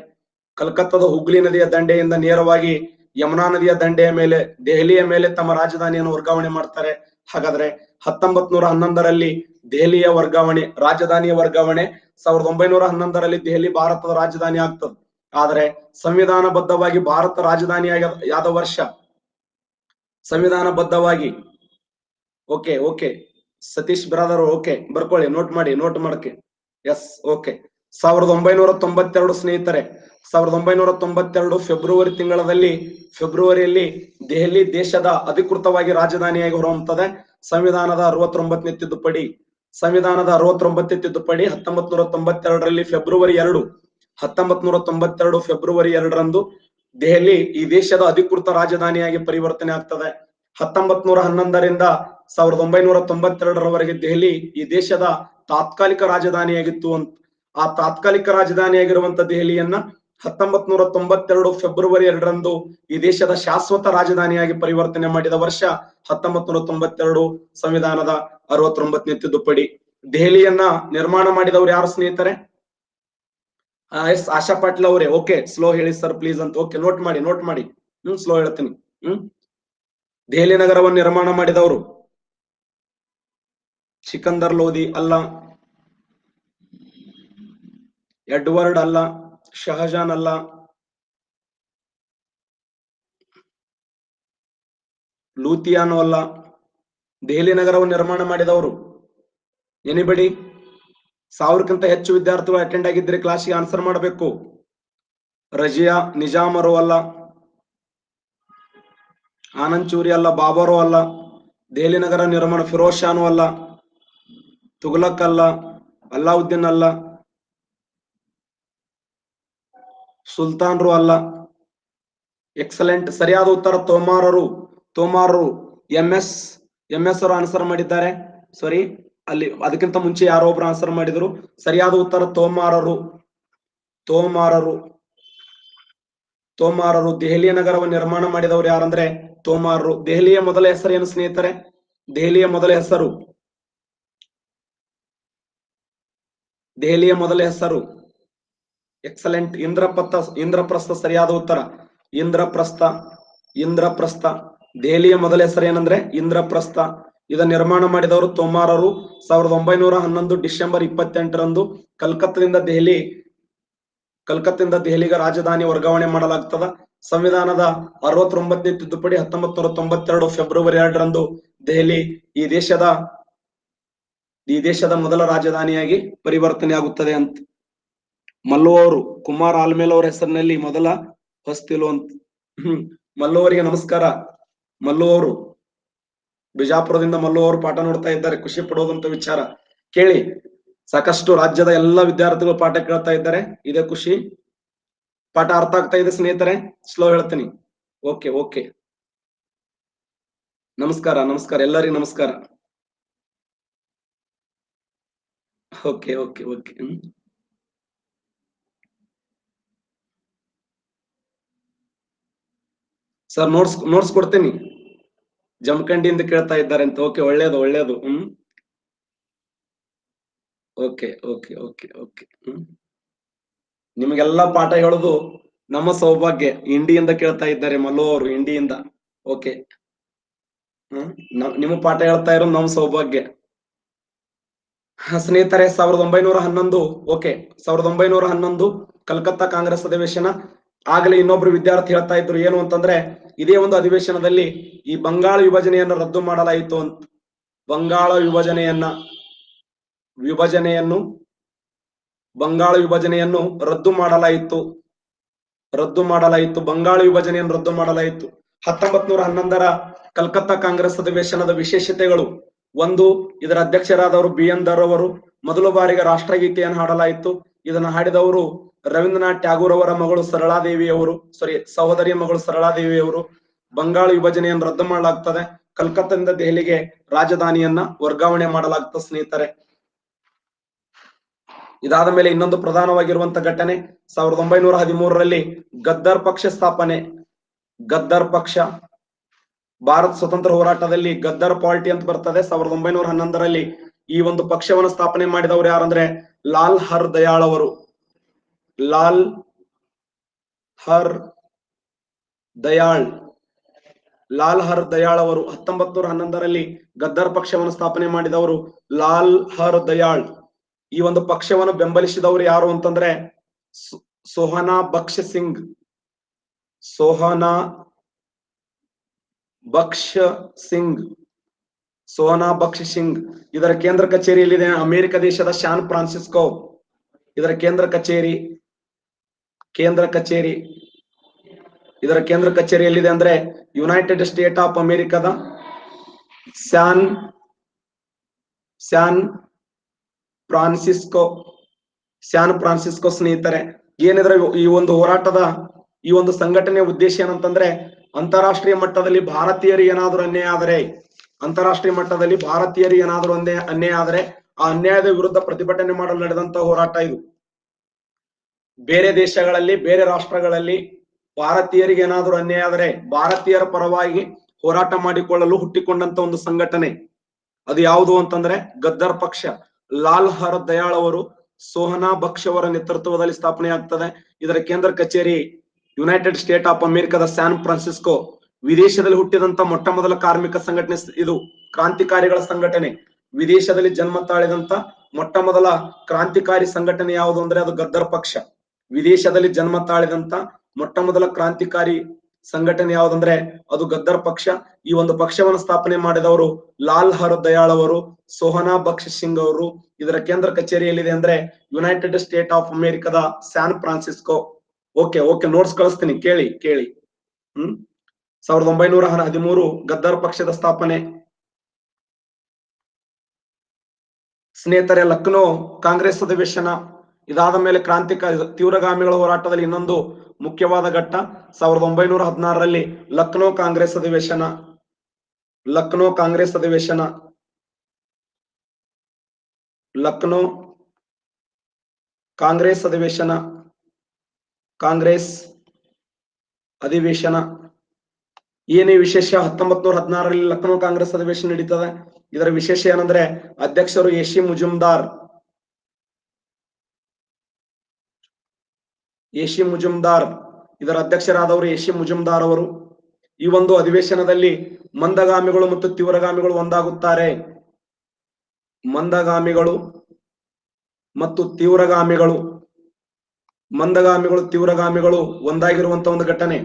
ಕಲ್ಕತ್ತಾದ ಹುಗ್ಲಿ ನದಿಯ ದಂಡೆಯಿಂದ ನೇರವಾಗಿ ಯಮುನಾ ನದಿಯ ದಂಡೆಯ ಮೇಲೆ, ದೆಹಲಿಯ ಮೇಲೆ ತಮ್ಮ ರಾಜಧಾನಿಯನ್ನು ವರ್ಗಾವಣೆ ಮಾಡ್ತಾರೆ. ಹಾಗಾದ್ರೆ ಹತ್ತೊಂಬತ್ ನೂರ ಹನ್ನೊಂದರಲ್ಲಿ ದೆಹಲಿಯ ವರ್ಗಾವಣೆ, ರಾಜಧಾನಿಯ ವರ್ಗಾವಣೆ, ಸಾವಿರದ ಒಂಬೈನೂರ ಹನ್ನೊಂದರಲ್ಲಿ ದೆಹಲಿ ಭಾರತದ ರಾಜಧಾನಿ ಆಗ್ತದೆ. ಆದ್ರೆ ಸಂವಿಧಾನಬದ್ಧವಾಗಿ ಭಾರತ ರಾಜಧಾನಿಯಾಗ ಯಾದ ವರ್ಷ. ಸಂವಿಧಾನಬದ್ಧವಾಗಿ. Okay okay. Satish brother, okay. ಬರ್ಕೊಳ್ಳಿ, ನೋಟ್ ಮಾಡಿ, ನೋಟ್ ಮಾಡಕ್ಕೆ ಎಸ್, ಓಕೆ. ಸಾವಿರದ ಒಂಬೈನೂರ ತೊಂಬತ್ತೆರಡು ಸ್ನೇಹಿತರೆ, ಸಾವಿರದ ಒಂಬೈನೂರ ತೊಂಬತ್ತೆರಡು ಫೆಬ್ರವರಿ ತಿಂಗಳಲ್ಲಿ, ಫೆಬ್ರವರಿಯಲ್ಲಿ ದೆಹಲಿ ದೇಶದ ಅಧಿಕೃತವಾಗಿ ರಾಜಧಾನಿಯಾಗಿ ಹೊರಹೊಮ್ಮುತ್ತದೆ. ಸಂವಿಧಾನದ ಅರವತ್ತೊಂಬತ್ತನೇ ತಿದ್ದುಪಡಿ. ಸಂವಿಧಾನದ ಅರವತ್ತೊಂಬತ್ತನೇ ತಿದ್ದುಪಡಿ ಹತ್ತೊಂಬತ್ ನೂರ ತೊಂಬತ್ತೆರಡರಲ್ಲಿ ಫೆಬ್ರವರಿ ಎರಡು. ಹತ್ತೊಂಬತ್ ನೂರ ತೊಂಬತ್ತೆರಡು ಫೆಬ್ರವರಿ ಎರಡರಂದು ದೆಹಲಿ ಈ ದೇಶದ ಅಧಿಕೃತ ರಾಜಧಾನಿಯಾಗಿ ಪರಿವರ್ತನೆ ಆಗ್ತದೆ. ಹತ್ತೊಂಬತ್ ನೂರ ಹನ್ನೊಂದರಿಂದ ಸಾವಿರದ ಒಂಬೈನೂರ ತೊಂಬತ್ತೆರಡರವರೆಗೆ ದೆಹಲಿ ಈ ದೇಶದ ತಾತ್ಕಾಲಿಕ ರಾಜಧಾನಿಯಾಗಿತ್ತು ಅಂತ. ಆ ತಾತ್ಕಾಲಿಕ ರಾಜಧಾನಿಯಾಗಿರುವಂತ ದೆಹಲಿಯನ್ನ ಹತ್ತೊಂಬತ್ ನೂರ ತೊಂಬತ್ತೆರಡು ಫೆಬ್ರವರಿ ಎರಡರಂದು ಈ ದೇಶದ ಶಾಶ್ವತ ರಾಜಧಾನಿಯಾಗಿ ಪರಿವರ್ತನೆ ಮಾಡಿದ ವರ್ಷ ಹತ್ತೊಂಬತ್ ನೂರ ತೊಂಬತ್ತೆರಡು ಸಂವಿಧಾನದ ಅರವತ್ತೊಂಬತ್ತನೇ ತಿದ್ದುಪಡಿ. ದೆಹಲಿಯನ್ನ ನಿರ್ಮಾಣ ಮಾಡಿದವರು ಯಾರು ಸ್ನೇಹಿತರೆ? ಎಸ್, ಆಶಾ ಪಾಟೀಲ್ ಅವರೇ, ಓಕೆ, ಸ್ಲೋ ಹೇಳಿ ಸರ್ ಪ್ಲೀಸ್ ಅಂತ. ಓಕೆ ನೋಟ್ ಮಾಡಿ ನೋಟ್ ಮಾಡಿ. ಹ್ಮ್, ಸ್ಲೋ ಹೇಳ್ತೀನಿ. ಹ್ಮ್. ದೆಹಲಿ ನಗರವನ್ನು ನಿರ್ಮಾಣ ಮಾಡಿದವರು? ಸಿಕಂದರ್ ಲೋಧಿ ಅಲ್ಲ. ಎಡ್ವರ್ಡ್ ಅಲ್ಲ. ಶಹಜಾನ್ ಅಲ್ಲ. ಲೂತಿಯಾನೋ ಅಲ್ಲ. ದೆಹಲಿ ನಗರವನ್ನು ನಿರ್ಮಾಣ ಮಾಡಿದವರು? ಎನಿಬಡಿ ಸಾವಿರಕ್ಕಿಂತ ಹೆಚ್ಚು ವಿದ್ಯಾರ್ಥಿಗಳು ಅಟೆಂಡ್ ಆಗಿದ್ರೆ ಕ್ಲಾಸಿಗೆ ಆನ್ಸರ್ ಮಾಡಬೇಕು. ರಜಿಯಾ, ನಿಜಾಮರು ಅಲ್ಲ. ಆನಂದ್ ಚೂರಿ ಅಲ್ಲ, ಬಾಬರು ಅಲ್ಲ. ದೆಹಲಿ ನಗರ ನಿರ್ಮಾಣ ಫಿರೋಜ್ ಶಾನು ಅಲ್ಲ. ತುಘಲಕ್ ಅಲ್ಲ, ಅಲ್ಲಾವುದ್ದೀನ್ ಅಲ್ಲ. ಸುಲ್ತಾನ್ರು ಅಲ್ಲ. ಎಕ್ಸಲೆಂಟ್ ಸರಿಯಾದ ಉತ್ತರ ತೋಮಾರರು ತೋಮಾರರು. ಎಂ ಎಸ್ ಎಂ ಎಸ್ ಅವರು ಆನ್ಸರ್ ಮಾಡಿದ್ದಾರೆ. ಸಾರಿ ಅಲ್ಲಿ ಅದಕ್ಕಿಂತ ಮುಂಚೆ ಯಾರೋ ಒಬ್ರು ಆನ್ಸರ್ ಮಾಡಿದ್ರು. ಸರಿಯಾದ ಉತ್ತರ ತೋಮಾರರು. ತೋಮಾರರು. ತೋಮಾರರು ದೆಹಲಿಯ ನಗರವನ್ನು ನಿರ್ಮಾಣ ಮಾಡಿದವರು ಯಾರಂದ್ರೆ ತೋಮಾರರು. ದೆಹಲಿಯ ಮೊದಲ ಹೆಸರು ಏನು ಸ್ನೇಹಿತರೆ? ದೆಹಲಿಯ ಮೊದಲ ಹೆಸರು. ದೆಹಲಿಯ ಮೊದಲ ಹೆಸರು. ಎಕ್ಸಲೆಂಟ್ ಇಂದ್ರಪಥ ಇಂದ್ರಪ್ರಸ್ಥ ಸರಿಯಾದ ಉತ್ತರ. ಇಂದ್ರಪ್ರಸ್ಥ ಇಂದ್ರಪ್ರಸ್ಥ. ದೆಹಲಿಯ ಮೊದಲ ಹೆಸರು ಏನಂದ್ರೆ ಇಂದ್ರಪ್ರಸ್ಥ. ಇದನ್ನ ನಿರ್ಮಾಣ ಮಾಡಿದವರು ತೋಮಾರರು. ಸಾವಿರದ ಒಂಬೈನೂರ ಹನ್ನೊಂದು ಡಿಸೆಂಬರ್ ಇಪ್ಪತ್ತೆಂಟರಂದು ಕಲ್ಕತ್ತಾದಿಂದ ದೆಹಲಿ, ಕಲ್ಕತ್ತಾದಿಂದ ದೆಹಲಿಗೆ ರಾಜಧಾನಿ ವರ್ಗಾವಣೆ ಮಾಡಲಾಗ್ತದ. ಸಂವಿಧಾನದ ಅರವತ್ತೊಂಬತ್ತನೇ ತಿದ್ದುಪಡಿ ಹತ್ತೊಂಬತ್ ನೂರ ತೊಂಬತ್ತೆರಡು ಫೆಬ್ರವರಿ ಎರಡರಂದು ದೆಹಲಿ ಈ ದೇಶದ ಈ ದೇಶದ ಮೊದಲ ರಾಜಧಾನಿಯಾಗಿ ಪರಿವರ್ತನೆ ಆಗುತ್ತದೆ ಅಂತ. ಮಲ್ಲು ಅವರು, ಕುಮಾರ್ ಆಲ್ಮೇಲ್ ಅವರ ಹೆಸರಿನಲ್ಲಿ ಮೊದಲ ಹೊಸ್ತಿಲು ಅಂತ. ಮಲ್ಲುವರಿಗೆ ನಮಸ್ಕಾರ. ಮಲ್ಲು ಅವರು ಬಿಜಾಪುರದಿಂದ ಮಲ್ಲು ಪಾಠ ನೋಡ್ತಾ ಇದ್ದಾರೆ, ಖುಷಿ ಪಡೋದಂತ ವಿಚಾರ. ಕೇಳಿ, ಸಾಕಷ್ಟು ರಾಜ್ಯದ ಎಲ್ಲ ವಿದ್ಯಾರ್ಥಿಗಳು ಪಾಠ ಕೇಳ್ತಾ ಇದ್ದಾರೆ, ಇದೇ ಖುಷಿ. ಪಾಠ ಅರ್ಥ ಆಗ್ತಾ ಇದೆ ಸ್ನೇಹಿತರೆ ಸ್ಲೋ ಹೇಳ್ತೀನಿ. ಓಕೆ ಓಕೆ ನಮಸ್ಕಾರ ನಮಸ್ಕಾರ, ಎಲ್ಲರಿಗೂ ನಮಸ್ಕಾರ. Okay okay okay sir notes notes ಕೊಡ್ತೀನಿ. ಜಮಖಂಡಿಯಿಂದ ಕೇಳ್ತಾ ಇದ್ದಾರೆ ಅಂತ. ಓಕೆ ಒಳ್ಳೇದು ಒಳ್ಳೇದು. ಹ್ಮ್? ಓಕೆ ಓಕೆ ಓಕೆ ಓಕೆ ಹ್ಮ್? ನಿಮಗೆಲ್ಲ ಪಾಠ ಹೇಳುದು ನಮ್ಮ ಸೌಭಾಗ್ಯ. ಇಂಡಿಯಿಂದ ಕೇಳ್ತಾ ಇದ್ದಾರೆ ಮಲ್ಲು ಅವರು ಇಂಡಿಯಿಂದ ಓಕೆ ಹ್ಮ್? ನಮ್- ನಿಮ್ಮ ಪಾಠ ಹೇಳ್ತಾ ಇರೋ ನಮ್ಮ ಸೌಭಾಗ್ಯ. ಸ್ನೇಹಿತರೆ, ಸಾವಿರದ ಒಂಬೈನೂರ ಹನ್ನೊಂದು. ಓಕೆ ಸಾವಿರದ ಒಂಬೈನೂರ ಹನ್ನೊಂದು, ಕಲ್ಕತ್ತಾ ಕಾಂಗ್ರೆಸ್ ಅಧಿವೇಶನ. ಆಗಲೇ ಇನ್ನೊಬ್ರು ವಿದ್ಯಾರ್ಥಿ ಹೇಳ್ತಾ ಇದ್ರು ಏನು ಅಂತಂದ್ರೆ, ಇದೇ ಒಂದು ಅಧಿವೇಶನದಲ್ಲಿ ಈ ಬಂಗಾಳ ವಿಭಜನೆಯನ್ನು ರದ್ದು ಮಾಡಲಾಯಿತು ಅಂತ. ಬಂಗಾಳ ವಿಭಜನೆಯನ್ನ, ವಿಭಜನೆಯನ್ನು, ಬಂಗಾಳ ವಿಭಜನೆಯನ್ನು ರದ್ದು ಮಾಡಲಾಯಿತು. ರದ್ದು ಮಾಡಲಾಯಿತು. ಬಂಗಾಳ ವಿಭಜನೆಯನ್ನು ರದ್ದು ಮಾಡಲಾಯಿತು. ಹತ್ತೊಂಬತ್ ನೂರ ಹನ್ನೊಂದರ ಕಲ್ಕತ್ತಾ ಕಾಂಗ್ರೆಸ್ ಅಧಿವೇಶನದ ವಿಶೇಷತೆಗಳು. ಒಂದು, ಇದರ ಅಧ್ಯಕ್ಷರಾದವರು ಬಿ ಎನ್ ದರ್ ಅವರು ಮೊದಲ ಬಾರಿಗೆ ರಾಷ್ಟ್ರಗೀತೆಯನ್ನು ಹಾಡಲಾಯಿತು. ಇದನ್ನು ಹಾಡಿದವರು ರವೀಂದ್ರನಾಥ್ ಟ್ಯಾಗೂರ್ ಅವರ ಮಗಳು ಸರಳಾದೇವಿ ಅವರು ಸಾರಿ ಸಹೋದರಿಯ ಮಗಳು ಸರಳಾದೇವಿ ಅವರು ಬಂಗಾಳ ವಿಭಜನೆಯನ್ನು ರದ್ದು ಮಾಡಲಾಗ್ತದೆ. ಕಲ್ಕತ್ತಾದಿಂದ ದೆಹಲಿಗೆ ರಾಜಧಾನಿಯನ್ನ ವರ್ಗಾವಣೆ ಮಾಡಲಾಗ್ತದೆ ಸ್ನೇಹಿತರೆ. ಇದಾದ ಮೇಲೆ ಇನ್ನೊಂದು ಪ್ರಧಾನವಾಗಿರುವಂತ ಘಟನೆ, ಸಾವಿರದ ಒಂಬೈನೂರ ಹದಿಮೂರರಲ್ಲಿ ಗದ್ದರ್ ಪಕ್ಷ ಸ್ಥಾಪನೆ. ಗದ್ದರ್ ಪಕ್ಷ, ಭಾರತ ಸ್ವತಂತ್ರ ಹೋರಾಟದಲ್ಲಿ ಗದ್ದರ್ ಪಾರ್ಟಿ ಅಂತ ಬರ್ತದೆ. ಸಾವಿರದ ಒಂಬೈನೂರ ಹನ್ನೊಂದರಲ್ಲಿ ಈ ಒಂದು ಪಕ್ಷವನ್ನು ಸ್ಥಾಪನೆ ಮಾಡಿದವರು ಯಾರಂದ್ರೆ ಲಾಲ್ ಹರ್ ದಯಾಳ್ ಅವರು. ಲಾಲ್, ಹರ್ ದಯಾಳ್. ಲಾಲ್, ಹರ್ ದಯಾಳ್ ಅವರು ಹತ್ತೊಂಬತ್ ನೂರ ಹನ್ನೊಂದರಲ್ಲಿ ಗದ್ದರ್ ಪಕ್ಷವನ್ನು ಸ್ಥಾಪನೆ ಮಾಡಿದವರು ಲಾಲ್, ಹರ್ ದಯಾಳ್. ಈ ಒಂದು ಪಕ್ಷವನ್ನು ಬೆಂಬಲಿಸಿದವರು ಯಾರು ಅಂತಂದ್ರೆ ಸೋಹನಾ ಬಕ್ಷ ಸಿಂಗ್. ಸೋಹನಾ ಬಕ್ಷ ಸಿಂಗ್. ಸೋಹನಾ ಬಕ್ಷ ಸಿಂಗ್. ಇದರ ಕೇಂದ್ರ ಕಚೇರಿಯಲ್ಲಿದೆ ಅಮೆರಿಕ ದೇಶದ ಶಾನ್ ಫ್ರಾನ್ಸಿಸ್ಕೋ. ಇದರ ಕೇಂದ್ರ ಕಚೇರಿ ಕೇಂದ್ರ ಕಚೇರಿ. ಇದರ ಕೇಂದ್ರ ಕಚೇರಿ ಎಲ್ಲಿದೆ ಅಂದ್ರೆ ಯುನೈಟೆಡ್ ಸ್ಟೇಟ್ ಆಫ್ ಅಮೆರಿಕದ San San Francisco San Francisco ಸ್ನೇಹಿತರೆ, ಏನಿದ್ರೆ ಈ ಒಂದು ಹೋರಾಟದ ಈ ಒಂದು ಸಂಘಟನೆಯ ಉದ್ದೇಶ ಏನಂತಂದ್ರೆ ಅಂತಾರಾಷ್ಟ್ರೀಯ ಮಟ್ಟದಲ್ಲಿ ಭಾರತೀಯರು ಏನಾದರೂ ಅನ್ಯಾಯ ಆದರೆ, ಅಂತಾರಾಷ್ಟ್ರೀಯ ಮಟ್ಟದಲ್ಲಿ ಭಾರತೀಯರು ಏನಾದರೂ ಒಂದೇ ಅನ್ಯಾಯ ಆದರೆ, ಆ ಅನ್ಯಾಯದ ವಿರುದ್ಧ ಪ್ರತಿಭಟನೆ ಮಾಡಲು ನಡೆದಂತ ಹೋರಾಟ ಇದು. ಬೇರೆ ದೇಶಗಳಲ್ಲಿ, ಬೇರೆ ರಾಷ್ಟ್ರಗಳಲ್ಲಿ ಭಾರತೀಯರಿಗೆ ಏನಾದರೂ ಅನ್ಯಾಯ ಆದರೆ ಭಾರತೀಯರ ಪರವಾಗಿ ಹೋರಾಟ ಮಾಡಿಕೊಳ್ಳಲು ಹುಟ್ಟಿಕೊಂಡಂತ ಒಂದು ಸಂಘಟನೆ. ಅದು ಯಾವುದು ಅಂತಂದ್ರೆ ಗದ್ದರ್ ಪಕ್ಷ. ಲಾಲ್ ಹರ್ ದಯಾಳ್ ಅವರು ಸೋಹನಾ ಬಕ್ಷ್ ಅವರ ನೇತೃತ್ವದಲ್ಲಿ ಸ್ಥಾಪನೆ ಆಗ್ತದೆ. ಇದರ ಕೇಂದ್ರ ಕಚೇರಿ ಯುನೈಟೆಡ್ ಸ್ಟೇಟ್ ಆಫ್ ಅಮೆರಿಕದ ಸ್ಯಾನ್ ಫ್ರಾನ್ಸಿಸ್ಕೋ ವಿದೇಶದಲ್ಲಿ ಹುಟ್ಟಿದಂತ ಮೊಟ್ಟ ಮೊದಲ ಕಾರ್ಮಿಕ ಸಂಘಟನೆ ಇದು ಕ್ರಾಂತಿಕಾರಿಗಳ ಸಂಘಟನೆ. ವಿದೇಶದಲ್ಲಿ ಜನ್ಮ ತಾಳಿದಂತ ಮೊಟ್ಟ ಮೊದಲ ಕ್ರಾಂತಿಕಾರಿ ಸಂಘಟನೆ ಯಾವುದು ಅಂದ್ರೆ ಅದು ಗದ್ದರ್ ಪಕ್ಷ. ವಿದೇಶದಲ್ಲಿ ಜನ್ಮ ತಾಳಿದಂತ ಮೊಟ್ಟ ಮೊದಲ ಕ್ರಾಂತಿಕಾರಿ ಸಂಘಟನೆ ಯಾವುದಂದ್ರೆ ಅದು ಗದ್ದರ್ ಪಕ್ಷ. ಈ ಒಂದು ಪಕ್ಷವನ್ನು ಸ್ಥಾಪನೆ ಮಾಡಿದವರು ಲಾಲ್ ಹರ್ ದಯಾಳ್ ಅವರು, ಸೋಹನಾ ಬಕ್ಷ ಸಿಂಗ್ ಅವರು. ಇದರ ಕೇಂದ್ರ ಕಚೇರಿ ಎಲ್ಲಿದೆ ಅಂದ್ರೆ ಯುನೈಟೆಡ್ ಸ್ಟೇಟ್ ಆಫ್ ಅಮೆರಿಕದ San Francisco. Okay okay notes ಕಳಿಸ್ತೀನಿ, ಕೇಳಿ ಕೇಳಿ. ಹ್ಮ್? ಸಾವಿರದ ಒಂಬೈನೂರ ಹದಿಮೂರು ಗದ್ದರ್ ಪಕ್ಷದ ಸ್ಥಾಪನೆ. ಸ್ನೇಹಿತರೆ, ಲಕ್ನೋ ಕಾಂಗ್ರೆಸ್ ಅಧಿವೇಶನ ಇದಾದ ಮೇಲೆ ಕ್ರಾಂತಿಕಾರಿ ತೀವ್ರಗಾಮಿಗಳ ಹೋರಾಟದಲ್ಲಿ ಇನ್ನೊಂದು ಮುಖ್ಯವಾದ ಘಟ್ಟ ಸಾವಿರದ ಒಂಬೈನೂರ ಹದಿನಾರರಲ್ಲಿ ಲಕ್ನೋ ಕಾಂಗ್ರೆಸ್ ಅಧಿವೇಶನ. ಲಕ್ನೋ ಕಾಂಗ್ರೆಸ್ ಅಧಿವೇಶನ. ಲಕ್ನೋ ಕಾಂಗ್ರೆಸ್ ಅಧಿವೇಶನ. ಕಾಂಗ್ರೆಸ್ ಅಧಿವೇಶನ. ಏನೇ ವಿಶೇಷ ಹತ್ತೊಂಬತ್ ನೂರ ಹದಿನಾರರಲ್ಲಿ ಲಕ್ನೋ ಕಾಂಗ್ರೆಸ್ ಅಧಿವೇಶನ ನಡೀತದೆ. ಇದರ ವಿಶೇಷ ಏನಂದ್ರೆ ಅಧ್ಯಕ್ಷರು ಎಶಿ ಮುಜುಮ್ದಾರ್. ಎಶಿ ಮುಜುಮ್ದಾರ್, ಇದರ ಅಧ್ಯಕ್ಷರಾದವರು ಎಶಿ ಮುಜುಮ್ದಾರ್ ಅವರು. ಈ ಒಂದು ಅಧಿವೇಶನದಲ್ಲಿ ಮಂದಗಾಮಿಗಳು ಮತ್ತು ತೀವ್ರಗಾಮಿಗಳು ಒಂದಾಗುತ್ತಾರೆ. ಮಂದಗಾಮಿಗಳು ಮತ್ತು ತೀವ್ರಗಾಮಿಗಳು. ಮಂದಗಾಮಿಗಳು, ತೀವ್ರಗಾಮಿಗಳು ಒಂದಾಗಿರುವಂತಹ ಒಂದು ಘಟನೆ.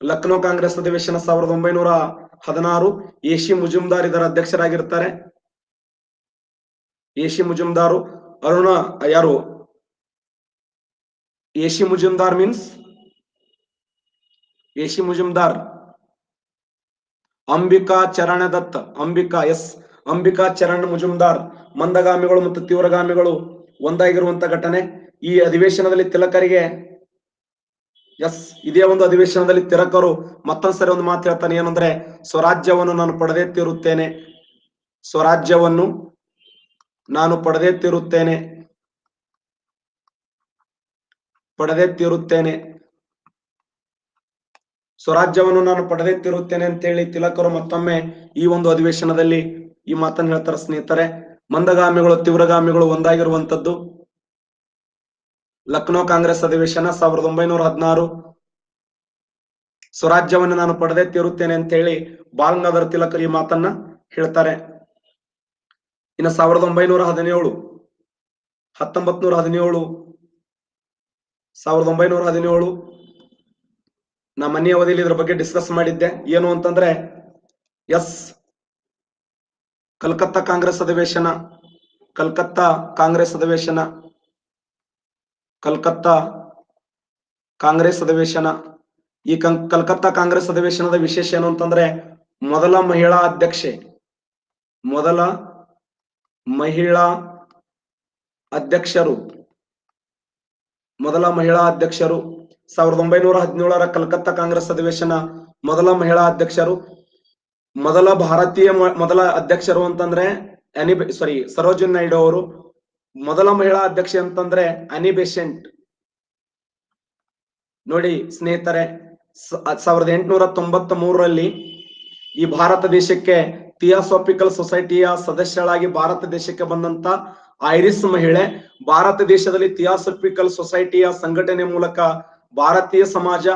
ಲಕ್ನೋ ಕಾಂಗ್ರೆಸ್ ಅಧಿವೇಶನ ಸಾವಿರದ ಒಂಬೈನೂರ ಹದಿನಾರು. ಎಶಿ ಮುಜುಮ್ದಾರ್ ಇದರ ಅಧ್ಯಕ್ಷರಾಗಿರ್ತಾರೆ. ಎಶಿ ಮುಜುಮ್ದಾರು ಅರುಣ, ಯಾರು? A C Mazumdar means Mazumdar Ambika Charan Datta Ambika S Ambika ಚರಣ ಮುಜುಮ್ದಾರ್ ಮಂದಗಾಮಿಗಳು ಮತ್ತು ತೀವ್ರಗಾಮಿಗಳು ಒಂದಾಗಿರುವಂತ ಘಟನೆ ಈ ಅಧಿವೇಶನದಲ್ಲಿ ತಿಲಕರಿಗೆ. ಎಸ್ ಇದೇ ಒಂದು ಅಧಿವೇಶನದಲ್ಲಿ ತಿಲಕರು ಮತ್ತೊಂದ್ಸರಿ ಒಂದು ಮಾತು ಹೇಳ್ತಾನೆ, ಏನಂದ್ರೆ ಸ್ವರಾಜ್ಯವನ್ನು ನಾನು ಪಡೆದೇ ತೀರುತ್ತೇನೆ. ಸ್ವರಾಜ್ಯವನ್ನು ನಾನು ಪಡೆದೇ ತೀರುತ್ತೇನೆ. ಪಡೆದೇ ತೀರುತ್ತೇನೆ. ಸ್ವರಾಜ್ಯವನ್ನು ನಾನು ಪಡೆದೇ ತೀರುತ್ತೇನೆ ಅಂತೇಳಿ ತಿಲಕರು ಮತ್ತೊಮ್ಮೆ ಈ ಒಂದು ಅಧಿವೇಶನದಲ್ಲಿ ಈ ಮಾತನ್ನು ಹೇಳ್ತಾರೆ ಸ್ನೇಹಿತರೆ, ಮಂದಗಾಮಿಗಳು, ತೀವ್ರಗಾಮಿಗಳು ಒಂದಾಗಿರುವಂತದ್ದು ಲಕ್ನೋ ಕಾಂಗ್ರೆಸ್ ಅಧಿವೇಶನ ಸಾವಿರದ ಒಂಬೈನೂರ ಹದಿನಾರು. ಸ್ವರಾಜ್ಯವನ್ನು ನಾನು ಪಡೆದೇ ತೀರುತ್ತೇನೆ ಅಂತ ಹೇಳಿ ಬಾಲ್ ಗಂಗಾಧರ್ ತಿಲಕರು ಈ ಮಾತನ್ನ ಹೇಳ್ತಾರೆ. ಇನ್ನು ಸಾವಿರದ ಒಂಬೈನೂರ ಹದಿನೇಳು ಹತ್ತೊಂಬತ್ ನೂರ ಹದಿನೇಳು ಸಾವಿರದ ಒಂಬೈನೂರ ಹದಿನೇಳು ನಾ ಮನೆಯ ಅವಧಿಯಲ್ಲಿ ಇದ್ರ ಬಗ್ಗೆ ಡಿಸ್ಕಸ್ ಮಾಡಿದ್ದೆ. ಏನು ಅಂತಂದ್ರೆ, ಎಸ್, ಕಲ್ಕತ್ತಾ ಕಾಂಗ್ರೆಸ್ ಅಧಿವೇಶನ, ಕಲ್ಕತ್ತಾ ಕಾಂಗ್ರೆಸ್ ಅಧಿವೇಶನ, ಕಲ್ಕತ್ತಾ ಕಾಂಗ್ರೆಸ್ ಅಧಿವೇಶನ. ಈ ಕಲ್ಕತ್ತಾ ಕಾಂಗ್ರೆಸ್ ಅಧಿವೇಶನದ ವಿಶೇಷ ಏನು ಅಂತಂದ್ರೆ, ಮೊದಲ ಮಹಿಳಾ ಅಧ್ಯಕ್ಷೆ, ಮೊದಲ ಮಹಿಳಾ ಅಧ್ಯಕ್ಷರು ಮೊದಲ ಮಹಿಳಾ ಅಧ್ಯಕ್ಷರು ಸಾವಿರದ ಒಂಬೈನೂರ ಹದಿನೇಳರ ಕಲ್ಕತ್ತಾ ಕಾಂಗ್ರೆಸ್ ಅಧಿವೇಶನ ಮೊದಲ ಮಹಿಳಾ ಅಧ್ಯಕ್ಷರು. ಮೊದಲ ಭಾರತೀಯ ಮೊದಲ ಅಧ್ಯಕ್ಷರು ಅಂತಂದ್ರೆ ಅನಿ ಸಾರಿ ಸರೋಜಿನ್ ನಾಯ್ಡು ಅವರು. ಮೊದಲ ಮಹಿಳಾ ಅಧ್ಯಕ್ಷೆ ಅಂತಂದ್ರೆ ಅನಿ ಬೆಸೆಂಟ್ ನೋಡಿ ಸ್ನೇಹಿತರೆ ಸಾವಿರದ ಎಂಟುನೂರ ತೊಂಬತ್ತ ಮೂರರಲ್ಲಿ ಈ ಭಾರತ ದೇಶಕ್ಕೆ ಥಿಯಾಸೋಫಿಕಲ್ ಸೊಸೈಟಿಯ ಸದಸ್ಯಳಾಗಿ ಭಾರತ ದೇಶಕ್ಕೆ ಬಂದಂತ ಐರಿಸ್ ಮಹಿಳೆ, ಭಾರತ ದೇಶದಲ್ಲಿ ಥಿಯಾಸಫಿಕಲ್ ಸೊಸೈಟಿಯ ಸಂಘಟನೆ ಮೂಲಕ ಭಾರತೀಯ ಸಮಾಜ,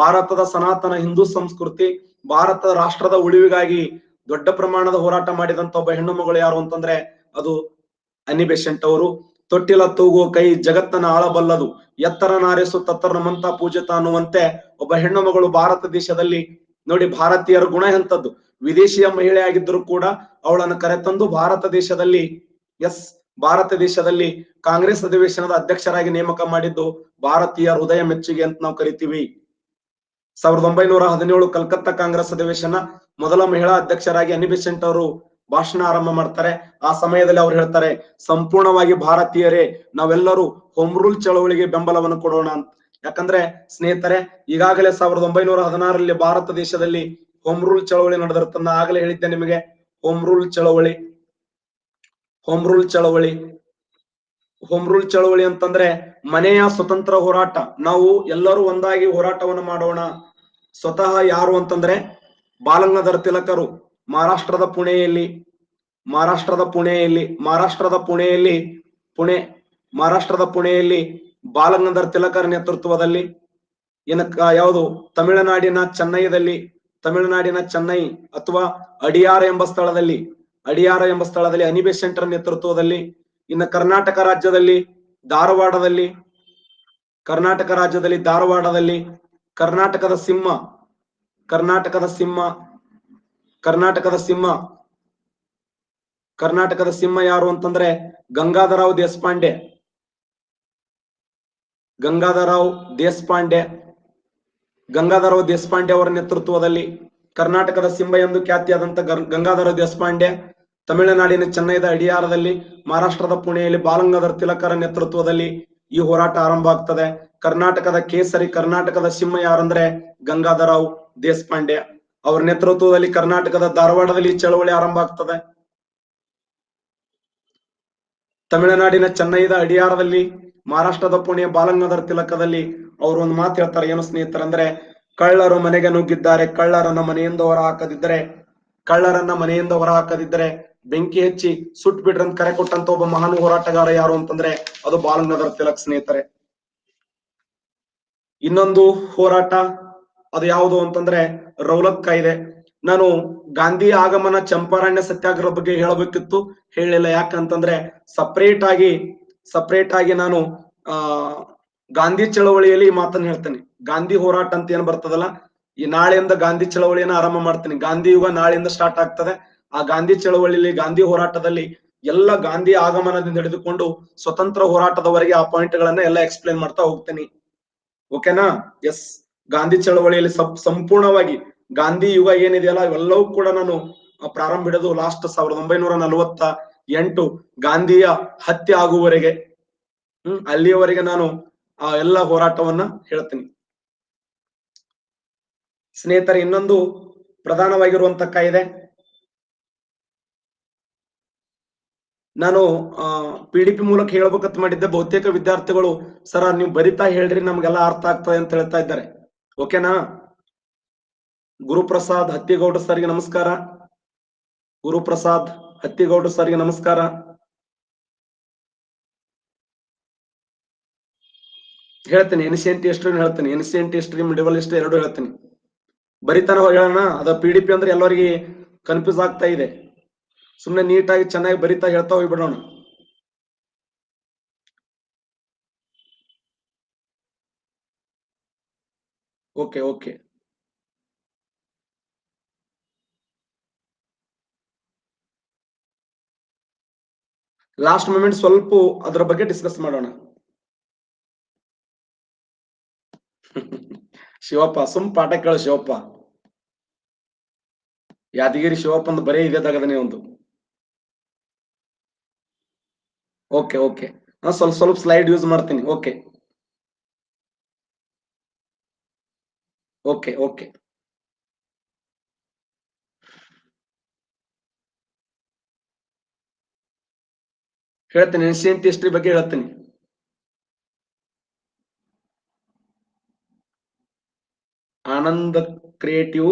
ಭಾರತದ ಸನಾತನ ಹಿಂದೂ ಸಂಸ್ಕೃತಿ ಭಾರತದ ರಾಷ್ಟ್ರದ ಉಳಿವಿಗಾಗಿ ದೊಡ್ಡ ಪ್ರಮಾಣದ ಹೋರಾಟ ಮಾಡಿದಂತ ಒಬ್ಬ ಹೆಣ್ಣು ಮಗಳು ಯಾರು ಅಂತಂದ್ರೆ ಅದು ಅನಿ ಬೆಸೆಂಟ್ ಅವರು. ತೊಟ್ಟಿಲ ತೂಗುವ ಕೈ ಜಗತ್ತನ್ನ ಆಳಬಲ್ಲದು, ಎತ್ತರ ನಾರಿಸು ತತ್ತರ ಮಂತ ಪೂಜಿತ ಅನ್ನುವಂತೆ ಒಬ್ಬ ಹೆಣ್ಣು ಮಗಳು ಭಾರತ ದೇಶದಲ್ಲಿ ನೋಡಿ ಭಾರತೀಯರ ಗುಣ ಎಂತದ್ದು. ವಿದೇಶಿಯ ಮಹಿಳೆ ಆಗಿದ್ದರೂ ಕೂಡ ಅವಳನ್ನು ಕರೆತಂದು ಭಾರತ ದೇಶದಲ್ಲಿ ಎಸ್ ಭಾರತ ದೇಶದಲ್ಲಿ ಕಾಂಗ್ರೆಸ್ ಅಧಿವೇಶನದ ಅಧ್ಯಕ್ಷರಾಗಿ ನೇಮಕ ಮಾಡಿದ್ದು ಭಾರತೀಯ ಹೃದಯ ಮೆಚ್ಚುಗೆ ಅಂತ ನಾವು ಕರಿತೀವಿ. ಸಾವಿರದ ಒಂಬೈನೂರ ಹದಿನೇಳು ಕಲ್ಕತ್ತಾ ಕಾಂಗ್ರೆಸ್ ಅಧಿವೇಶನ ಮೊದಲ ಮಹಿಳಾ ಅಧ್ಯಕ್ಷರಾಗಿ ಅನಿಬಿಸೆಂಟ್ ಅವರು ಭಾಷಣ ಆರಂಭ ಮಾಡ್ತಾರೆ. ಆ ಸಮಯದಲ್ಲಿ ಅವ್ರು ಹೇಳ್ತಾರೆ, ಸಂಪೂರ್ಣವಾಗಿ ಭಾರತೀಯರೇ, ನಾವೆಲ್ಲರೂ ಹೋಮ್ ರೂಲ್ ಚಳವಳಿಗೆ ಬೆಂಬಲವನ್ನು ಕೊಡೋಣ ಅಂತ. ಯಾಕಂದ್ರೆ, ಸ್ನೇಹಿತರೆ, ಈಗಾಗಲೇ ಸಾವಿರದ ಒಂಬೈನೂರ ಹದಿನಾರರಲ್ಲಿ ಭಾರತ ದೇಶದಲ್ಲಿ ಹೋಮ್ ರೂಲ್ ಚಳವಳಿ ನಡೆದಿರುತ್ತನ್ನ ಆಗಲೇ ಹೇಳಿದ್ದೆ ನಿಮಗೆ. ಹೋಮ್ ರೂಲ್ ಚಳವಳಿ ಹೋಮ್ ರೂಲ್ ಚಳವಳಿ. ಹೋಮ್ ರೂಲ್ ಚಳವಳಿ ಅಂತಂದ್ರೆ ಮನೆಯ ಸ್ವತಂತ್ರ ಹೋರಾಟ. ನಾವು ಎಲ್ಲರೂ ಒಂದಾಗಿ ಹೋರಾಟವನ್ನು ಮಾಡೋಣ. ಸ್ವತಃ ಯಾರು ಅಂತಂದ್ರೆ ಬಾಲಗಂಗಾಧರ ತಿಲಕರು. ಮಹಾರಾಷ್ಟ್ರದ ಪುಣೆಯಲ್ಲಿ ಮಹಾರಾಷ್ಟ್ರದ ಪುಣೆಯಲ್ಲಿ ಮಹಾರಾಷ್ಟ್ರದ ಪುಣೆಯಲ್ಲಿ, ಪುಣೆ, ಮಹಾರಾಷ್ಟ್ರದ ಪುಣೆಯಲ್ಲಿ ಬಾಲಗಂಗಾಧರ ತಿಲಕರ ನೇತೃತ್ವದಲ್ಲಿ, ಏನಕ್ಕ ಯಾವುದು? ತಮಿಳುನಾಡಿನ ಚೆನ್ನೈದಲ್ಲಿ, ತಮಿಳುನಾಡಿನ ಚೆನ್ನೈ ಅಥವಾ ಅಡಿಯಾರ ಎಂಬ ಸ್ಥಳದಲ್ಲಿ ಅಡಿಯಾರ ಎಂಬ ಸ್ಥಳದಲ್ಲಿ ಅನಿಬೆ ಸೆಂಟರ್ ನೇತೃತ್ವದಲ್ಲಿ, ಇನ್ನು ಕರ್ನಾಟಕ ರಾಜ್ಯದಲ್ಲಿ ಧಾರವಾಡದಲ್ಲಿ, ಕರ್ನಾಟಕ ರಾಜ್ಯದಲ್ಲಿ ಧಾರವಾಡದಲ್ಲಿ, ಕರ್ನಾಟಕದ ಸಿಂಹ ಕರ್ನಾಟಕದ ಸಿಂಹ ಕರ್ನಾಟಕದ ಸಿಂಹ ಕರ್ನಾಟಕದ ಸಿಂಹ ಯಾರು ಅಂತಂದ್ರೆ ಗಂಗಾಧರಾವ್ ದೇಶಪಾಂಡೆ ಗಂಗಾಧರಾವ್ ದೇಶಪಾಂಡೆ ಗಂಗಾಧರಾವ್ ದೇಶಪಾಂಡೆ ಅವರ ನೇತೃತ್ವದಲ್ಲಿ ಕರ್ನಾಟಕದ ಸಿಂಹ ಎಂದು ಖ್ಯಾತಿಯಾದಂತ ಗಂಗಾಧರ ದೇಶಪಾಂಡೆ ತಮಿಳುನಾಡಿನ ಚೆನ್ನೈದ ಅಡಿಯಾರದಲ್ಲಿ ಮಹಾರಾಷ್ಟ್ರದ ಪುಣೆಯಲ್ಲಿ ಬಾಲಗಂಗಾಧರ ತಿಲಕರ ನೇತೃತ್ವದಲ್ಲಿ ಈ ಹೋರಾಟ ಆರಂಭ ಆಗ್ತದೆ. ಕರ್ನಾಟಕದ ಕೇಸರಿ, ಕರ್ನಾಟಕದ ಸಿಂಹ ಯಾರಂದ್ರೆ ಗಂಗಾಧರಾವ್ ದೇಶಪಾಂಡೆ. ಅವರ ನೇತೃತ್ವದಲ್ಲಿ ಕರ್ನಾಟಕದ ಧಾರವಾಡದಲ್ಲಿ ಚಳವಳಿ ಆರಂಭ ಆಗ್ತದೆ. ತಮಿಳುನಾಡಿನ ಚೆನ್ನೈದ ಅಡಿಯಾರದಲ್ಲಿ ಮಹಾರಾಷ್ಟ್ರದ ಪುಣೆಯ ಬಾಲಗಂಗಾಧರ ತಿಲಕದಲ್ಲಿ ಅವರು ಒಂದು ಮಾತು ಹೇಳ್ತಾರೆ, ಏನು ಸ್ನೇಹಿತರಂದ್ರೆ, ಕಳ್ಳರು ಮನೆಗೆ ನುಗ್ಗಿದ್ದಾರೆ, ಕಳ್ಳರನ್ನ ಮನೆಯಿಂದ ಹೊರ ಹಾಕದಿದ್ದರೆ, ಕಳ್ಳರನ್ನ ಮನೆಯಿಂದ ಹೊರ ಹಾಕದಿದ್ದರೆ ಬೆಂಕಿ ಹಚ್ಚಿ ಸುಟ್ ಬಿಡ್ರಿ ಅಂತ ಕರೆ ಕೊಟ್ಟಂತ ಒಬ್ಬ ಮಹಾನ್ ಹೋರಾಟಗಾರ ಯಾರು ಅಂತಂದ್ರೆ ಅದು ಬಾಲಗಂಗಾಧರ ತಿಲಕ್ ಸ್ನೇಹಿತರೆ. ಇನ್ನೊಂದು ಹೋರಾಟ ಅದು ಯಾವುದು ಅಂತಂದ್ರೆ ರೌಲತ್ ಕಾಯ್ದೆ. ನಾನು ಗಾಂಧಿ ಆಗಮನ ಚಂಪಾರಣ್ಯ ಸತ್ಯಾಗ್ರಹ ಬಗ್ಗೆ ಹೇಳಬೇಕಿತ್ತು ಹೇಳಿಲ್ಲ ಯಾಕಂತಂದ್ರೆ ಸಪರೇಟ್ ಆಗಿ ಸಪರೇಟ್ ಆಗಿ ನಾನು, ಆ, ಗಾಂಧಿ ಚಳವಳಿಯಲ್ಲಿ ಈ ಮಾತನ್ನ ಹೇಳ್ತೇನೆ. ಗಾಂಧಿ ಹೋರಾಟ ಅಂತ ಏನ್ ಬರ್ತದಲ್ಲ, ಈ ನಾಳೆಯಿಂದ ಗಾಂಧಿ ಚಳವಳಿಯನ್ನ ಆರಂಭ ಮಾಡ್ತೇನೆ. ಗಾಂಧಿ ಯುಗ ನಾಳೆಯಿಂದ ಸ್ಟಾರ್ಟ್ ಆಗ್ತದೆ. ಆ ಗಾಂಧಿ ಚಳವಳಿಯಲ್ಲಿ ಗಾಂಧಿ ಹೋರಾಟದಲ್ಲಿ ಎಲ್ಲ ಗಾಂಧಿ ಆಗಮನದಿಂದ ಹಿಡಿದುಕೊಂಡು ಸ್ವತಂತ್ರ ಹೋರಾಟದವರೆಗೆ ಆ ಪಾಯಿಂಟ್ ಗಳನ್ನ ಎಲ್ಲ ಎಕ್ಸ್ಪ್ಲೇನ್ ಮಾಡ್ತಾ ಹೋಗ್ತೇನೆ. ಓಕೆನಾ ಎಸ್ ಗಾಂಧಿ ಚಳವಳಿಯಲ್ಲಿ ಸಂಪೂರ್ಣವಾಗಿ ಗಾಂಧಿ ಯುಗ ಏನಿದೆಯಲ್ಲ ಇವೆಲ್ಲವೂ ಕೂಡ ನಾನು ಪ್ರಾರಂಭ ಹಿಡಿದು ಲಾಸ್ಟ್ ಸಾವಿರದ ಒಂಬೈನೂರ ನಲವತ್ತ ಎಂಟು ಗಾಂಧಿಯ ಹತ್ಯೆ ಆಗುವವರೆಗೆ. ಹ್ಮ್, ಅಲ್ಲಿಯವರೆಗೆ ನಾನು, ಆ, ಎಲ್ಲ ಹೋರಾಟವನ್ನ ಹೇಳ್ತೀನಿ. ಸ್ನೇಹಿತರೆ, ಇನ್ನೊಂದು ಪ್ರಧಾನವಾಗಿರುವಂತ ಕಾಯ್ದೆ. ನಾನು ಪಿ ಡಿ ಪಿ ಮೂಲಕ ಹೇಳ್ಬೇಕಂತ ಮಾಡಿದ್ದೆ ಬಹುತೇಕ ವಿದ್ಯಾರ್ಥಿಗಳು, ಸರ, ನೀವು ಬರಿತಾ ಹೇಳ್ರಿ, ನಮ್ಗೆಲ್ಲ ಅರ್ಥ ಆಗ್ತದೆ ಅಂತ ಹೇಳ್ತಾ ಇದ್ದಾರೆ. ಓಕೆನಾ? ಗುರುಪ್ರಸಾದ್ ಹತ್ತಿಗೌಡ ಸರ್ಗೆ ನಮಸ್ಕಾರ. ಗುರುಪ್ರಸಾದ್ ಹತ್ತಿಗೌಡ ಸರ್ಗೆ ನಮಸ್ಕಾರ. ಹೇಳ್ತೀನಿ N C N T history ಹೇಳ್ತೀನಿ N C N T history medieval history ಎರಡು ಹೇಳ್ತೀನಿ. ಬರಿತಾನ ಹೇಳೋಣ ಅದ ಪಿ ಡಿ ಪಿ ಅಂದ್ರೆ ಎಲ್ಲರಿಗೆ ಕನ್ಫ್ಯೂಸ್ ಆಗ್ತಾ ಇದೆ. ಸುಮ್ನೆ ನೀಟಾಗಿ ಚೆನ್ನಾಗಿ ಬರಿತಾ ಹೇಳ್ತಾ ಹೋಗ್ಬಿಡೋಣ. Okay okay. ಲಾಸ್ಟ್ ಮೂಮೆಂಟ್ ಸ್ವಲ್ಪ ಅದರ ಬಗ್ಗೆ ಡಿಸ್ಕಸ್ ಮಾಡೋಣ. ಶಿವಪ್ಪ, ಸುಮ್ ಪಾಠ ಕೇಳ ಶಿವಪ್ಪ. ಯಾದಗಿರಿ ಶಿವಪ್ಪ ಅಂತ ಬರೀ ಇದೆ ತಗದನೇ ಒಂದು. ಓಕೆ ಓಕೆ ಸ್ವಲ್ಪ ಸ್ವಲ್ಪ ಸ್ಲೈಡ್ ಯೂಸ್ ಮಾಡ್ತೀನಿ. ಓಕೆ ಓಕೆ ಓಕೆ ಹೇಳ್ತೀನಿ ಏನ್ಸಿಯಂಟ್ ಹಿಸ್ಟ್ರಿ ಬಗ್ಗೆ ಹೇಳ್ತೀನಿ. Ananda creative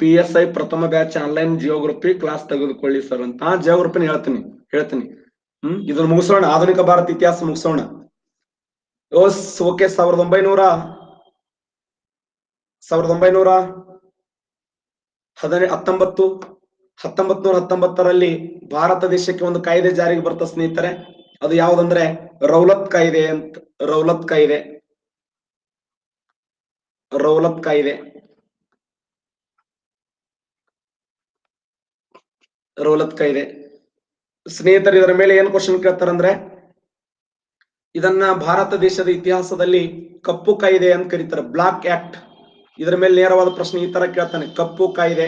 P S I ಪ್ರಥಮ ಬ್ಯಾಚ್ ಆನ್ಲೈನ್ ಜಿಯೋಗ್ರಫಿ ಕ್ಲಾಸ್ ತೆಗೆದುಕೊಳ್ಳಿ ಸರ್ ಅಂತ. ಜಿಯೋಗ್ರಫಿನ ಹೇಳ್ತೀನಿ ಹೇಳ್ತೀನಿ. ಹ್ಮ್? ಇದನ್ನ ಮುಗಿಸೋಣ. ಆಧುನಿಕ ಭಾರತ ಇತಿಹಾಸ ಮುಗಿಸೋಣ. ಓಸ್ ಓಕೆ. ಸಾವಿರದ ಒಂಬೈನೂರ ಸಾವಿರದ ಒಂಬೈನೂರ ಹದಿನೆ ಹತ್ತೊಂಬತ್ತು ಹತ್ತೊಂಬತ್ ನೂರ ಹತ್ತೊಂಬತ್ತರಲ್ಲಿ ಭಾರತ ದೇಶಕ್ಕೆ ಒಂದು ಕಾಯ್ದೆ ಜಾರಿಗೆ ಬರ್ತ ಸ್ನೇಹಿತರೆ. ಅದು ಯಾವ್ದಂದ್ರೆ ರೌಲತ್ ಕಾಯ್ದೆ ಅಂತ. ರೌಲತ್ ಕಾಯ್ದೆ. ರೌಲತ್ ಕಾಯ್ದೆ. ರೌಲತ್ ಕಾಯ್ದೆ. ಸ್ನೇಹಿತರು ಇದರ ಮೇಲೆ ಏನ್ ಕ್ವಶನ್ ಕೇಳ್ತಾರಂದ್ರೆ ಇದನ್ನ ಭಾರತ ದೇಶದ ಇತಿಹಾಸದಲ್ಲಿ ಕಪ್ಪು ಕಾಯ್ದೆ ಅಂತ ಕರೀತಾರೆ. ಬ್ಲಾಕ್ ಆಕ್ಟ್ ಇದರ ಮೇಲೆ ನೇರವಾದ ಪ್ರಶ್ನೆ ಈ ತರ ಕೇಳ್ತಾನೆ. ಕಪ್ಪು ಕಾಯ್ದೆ.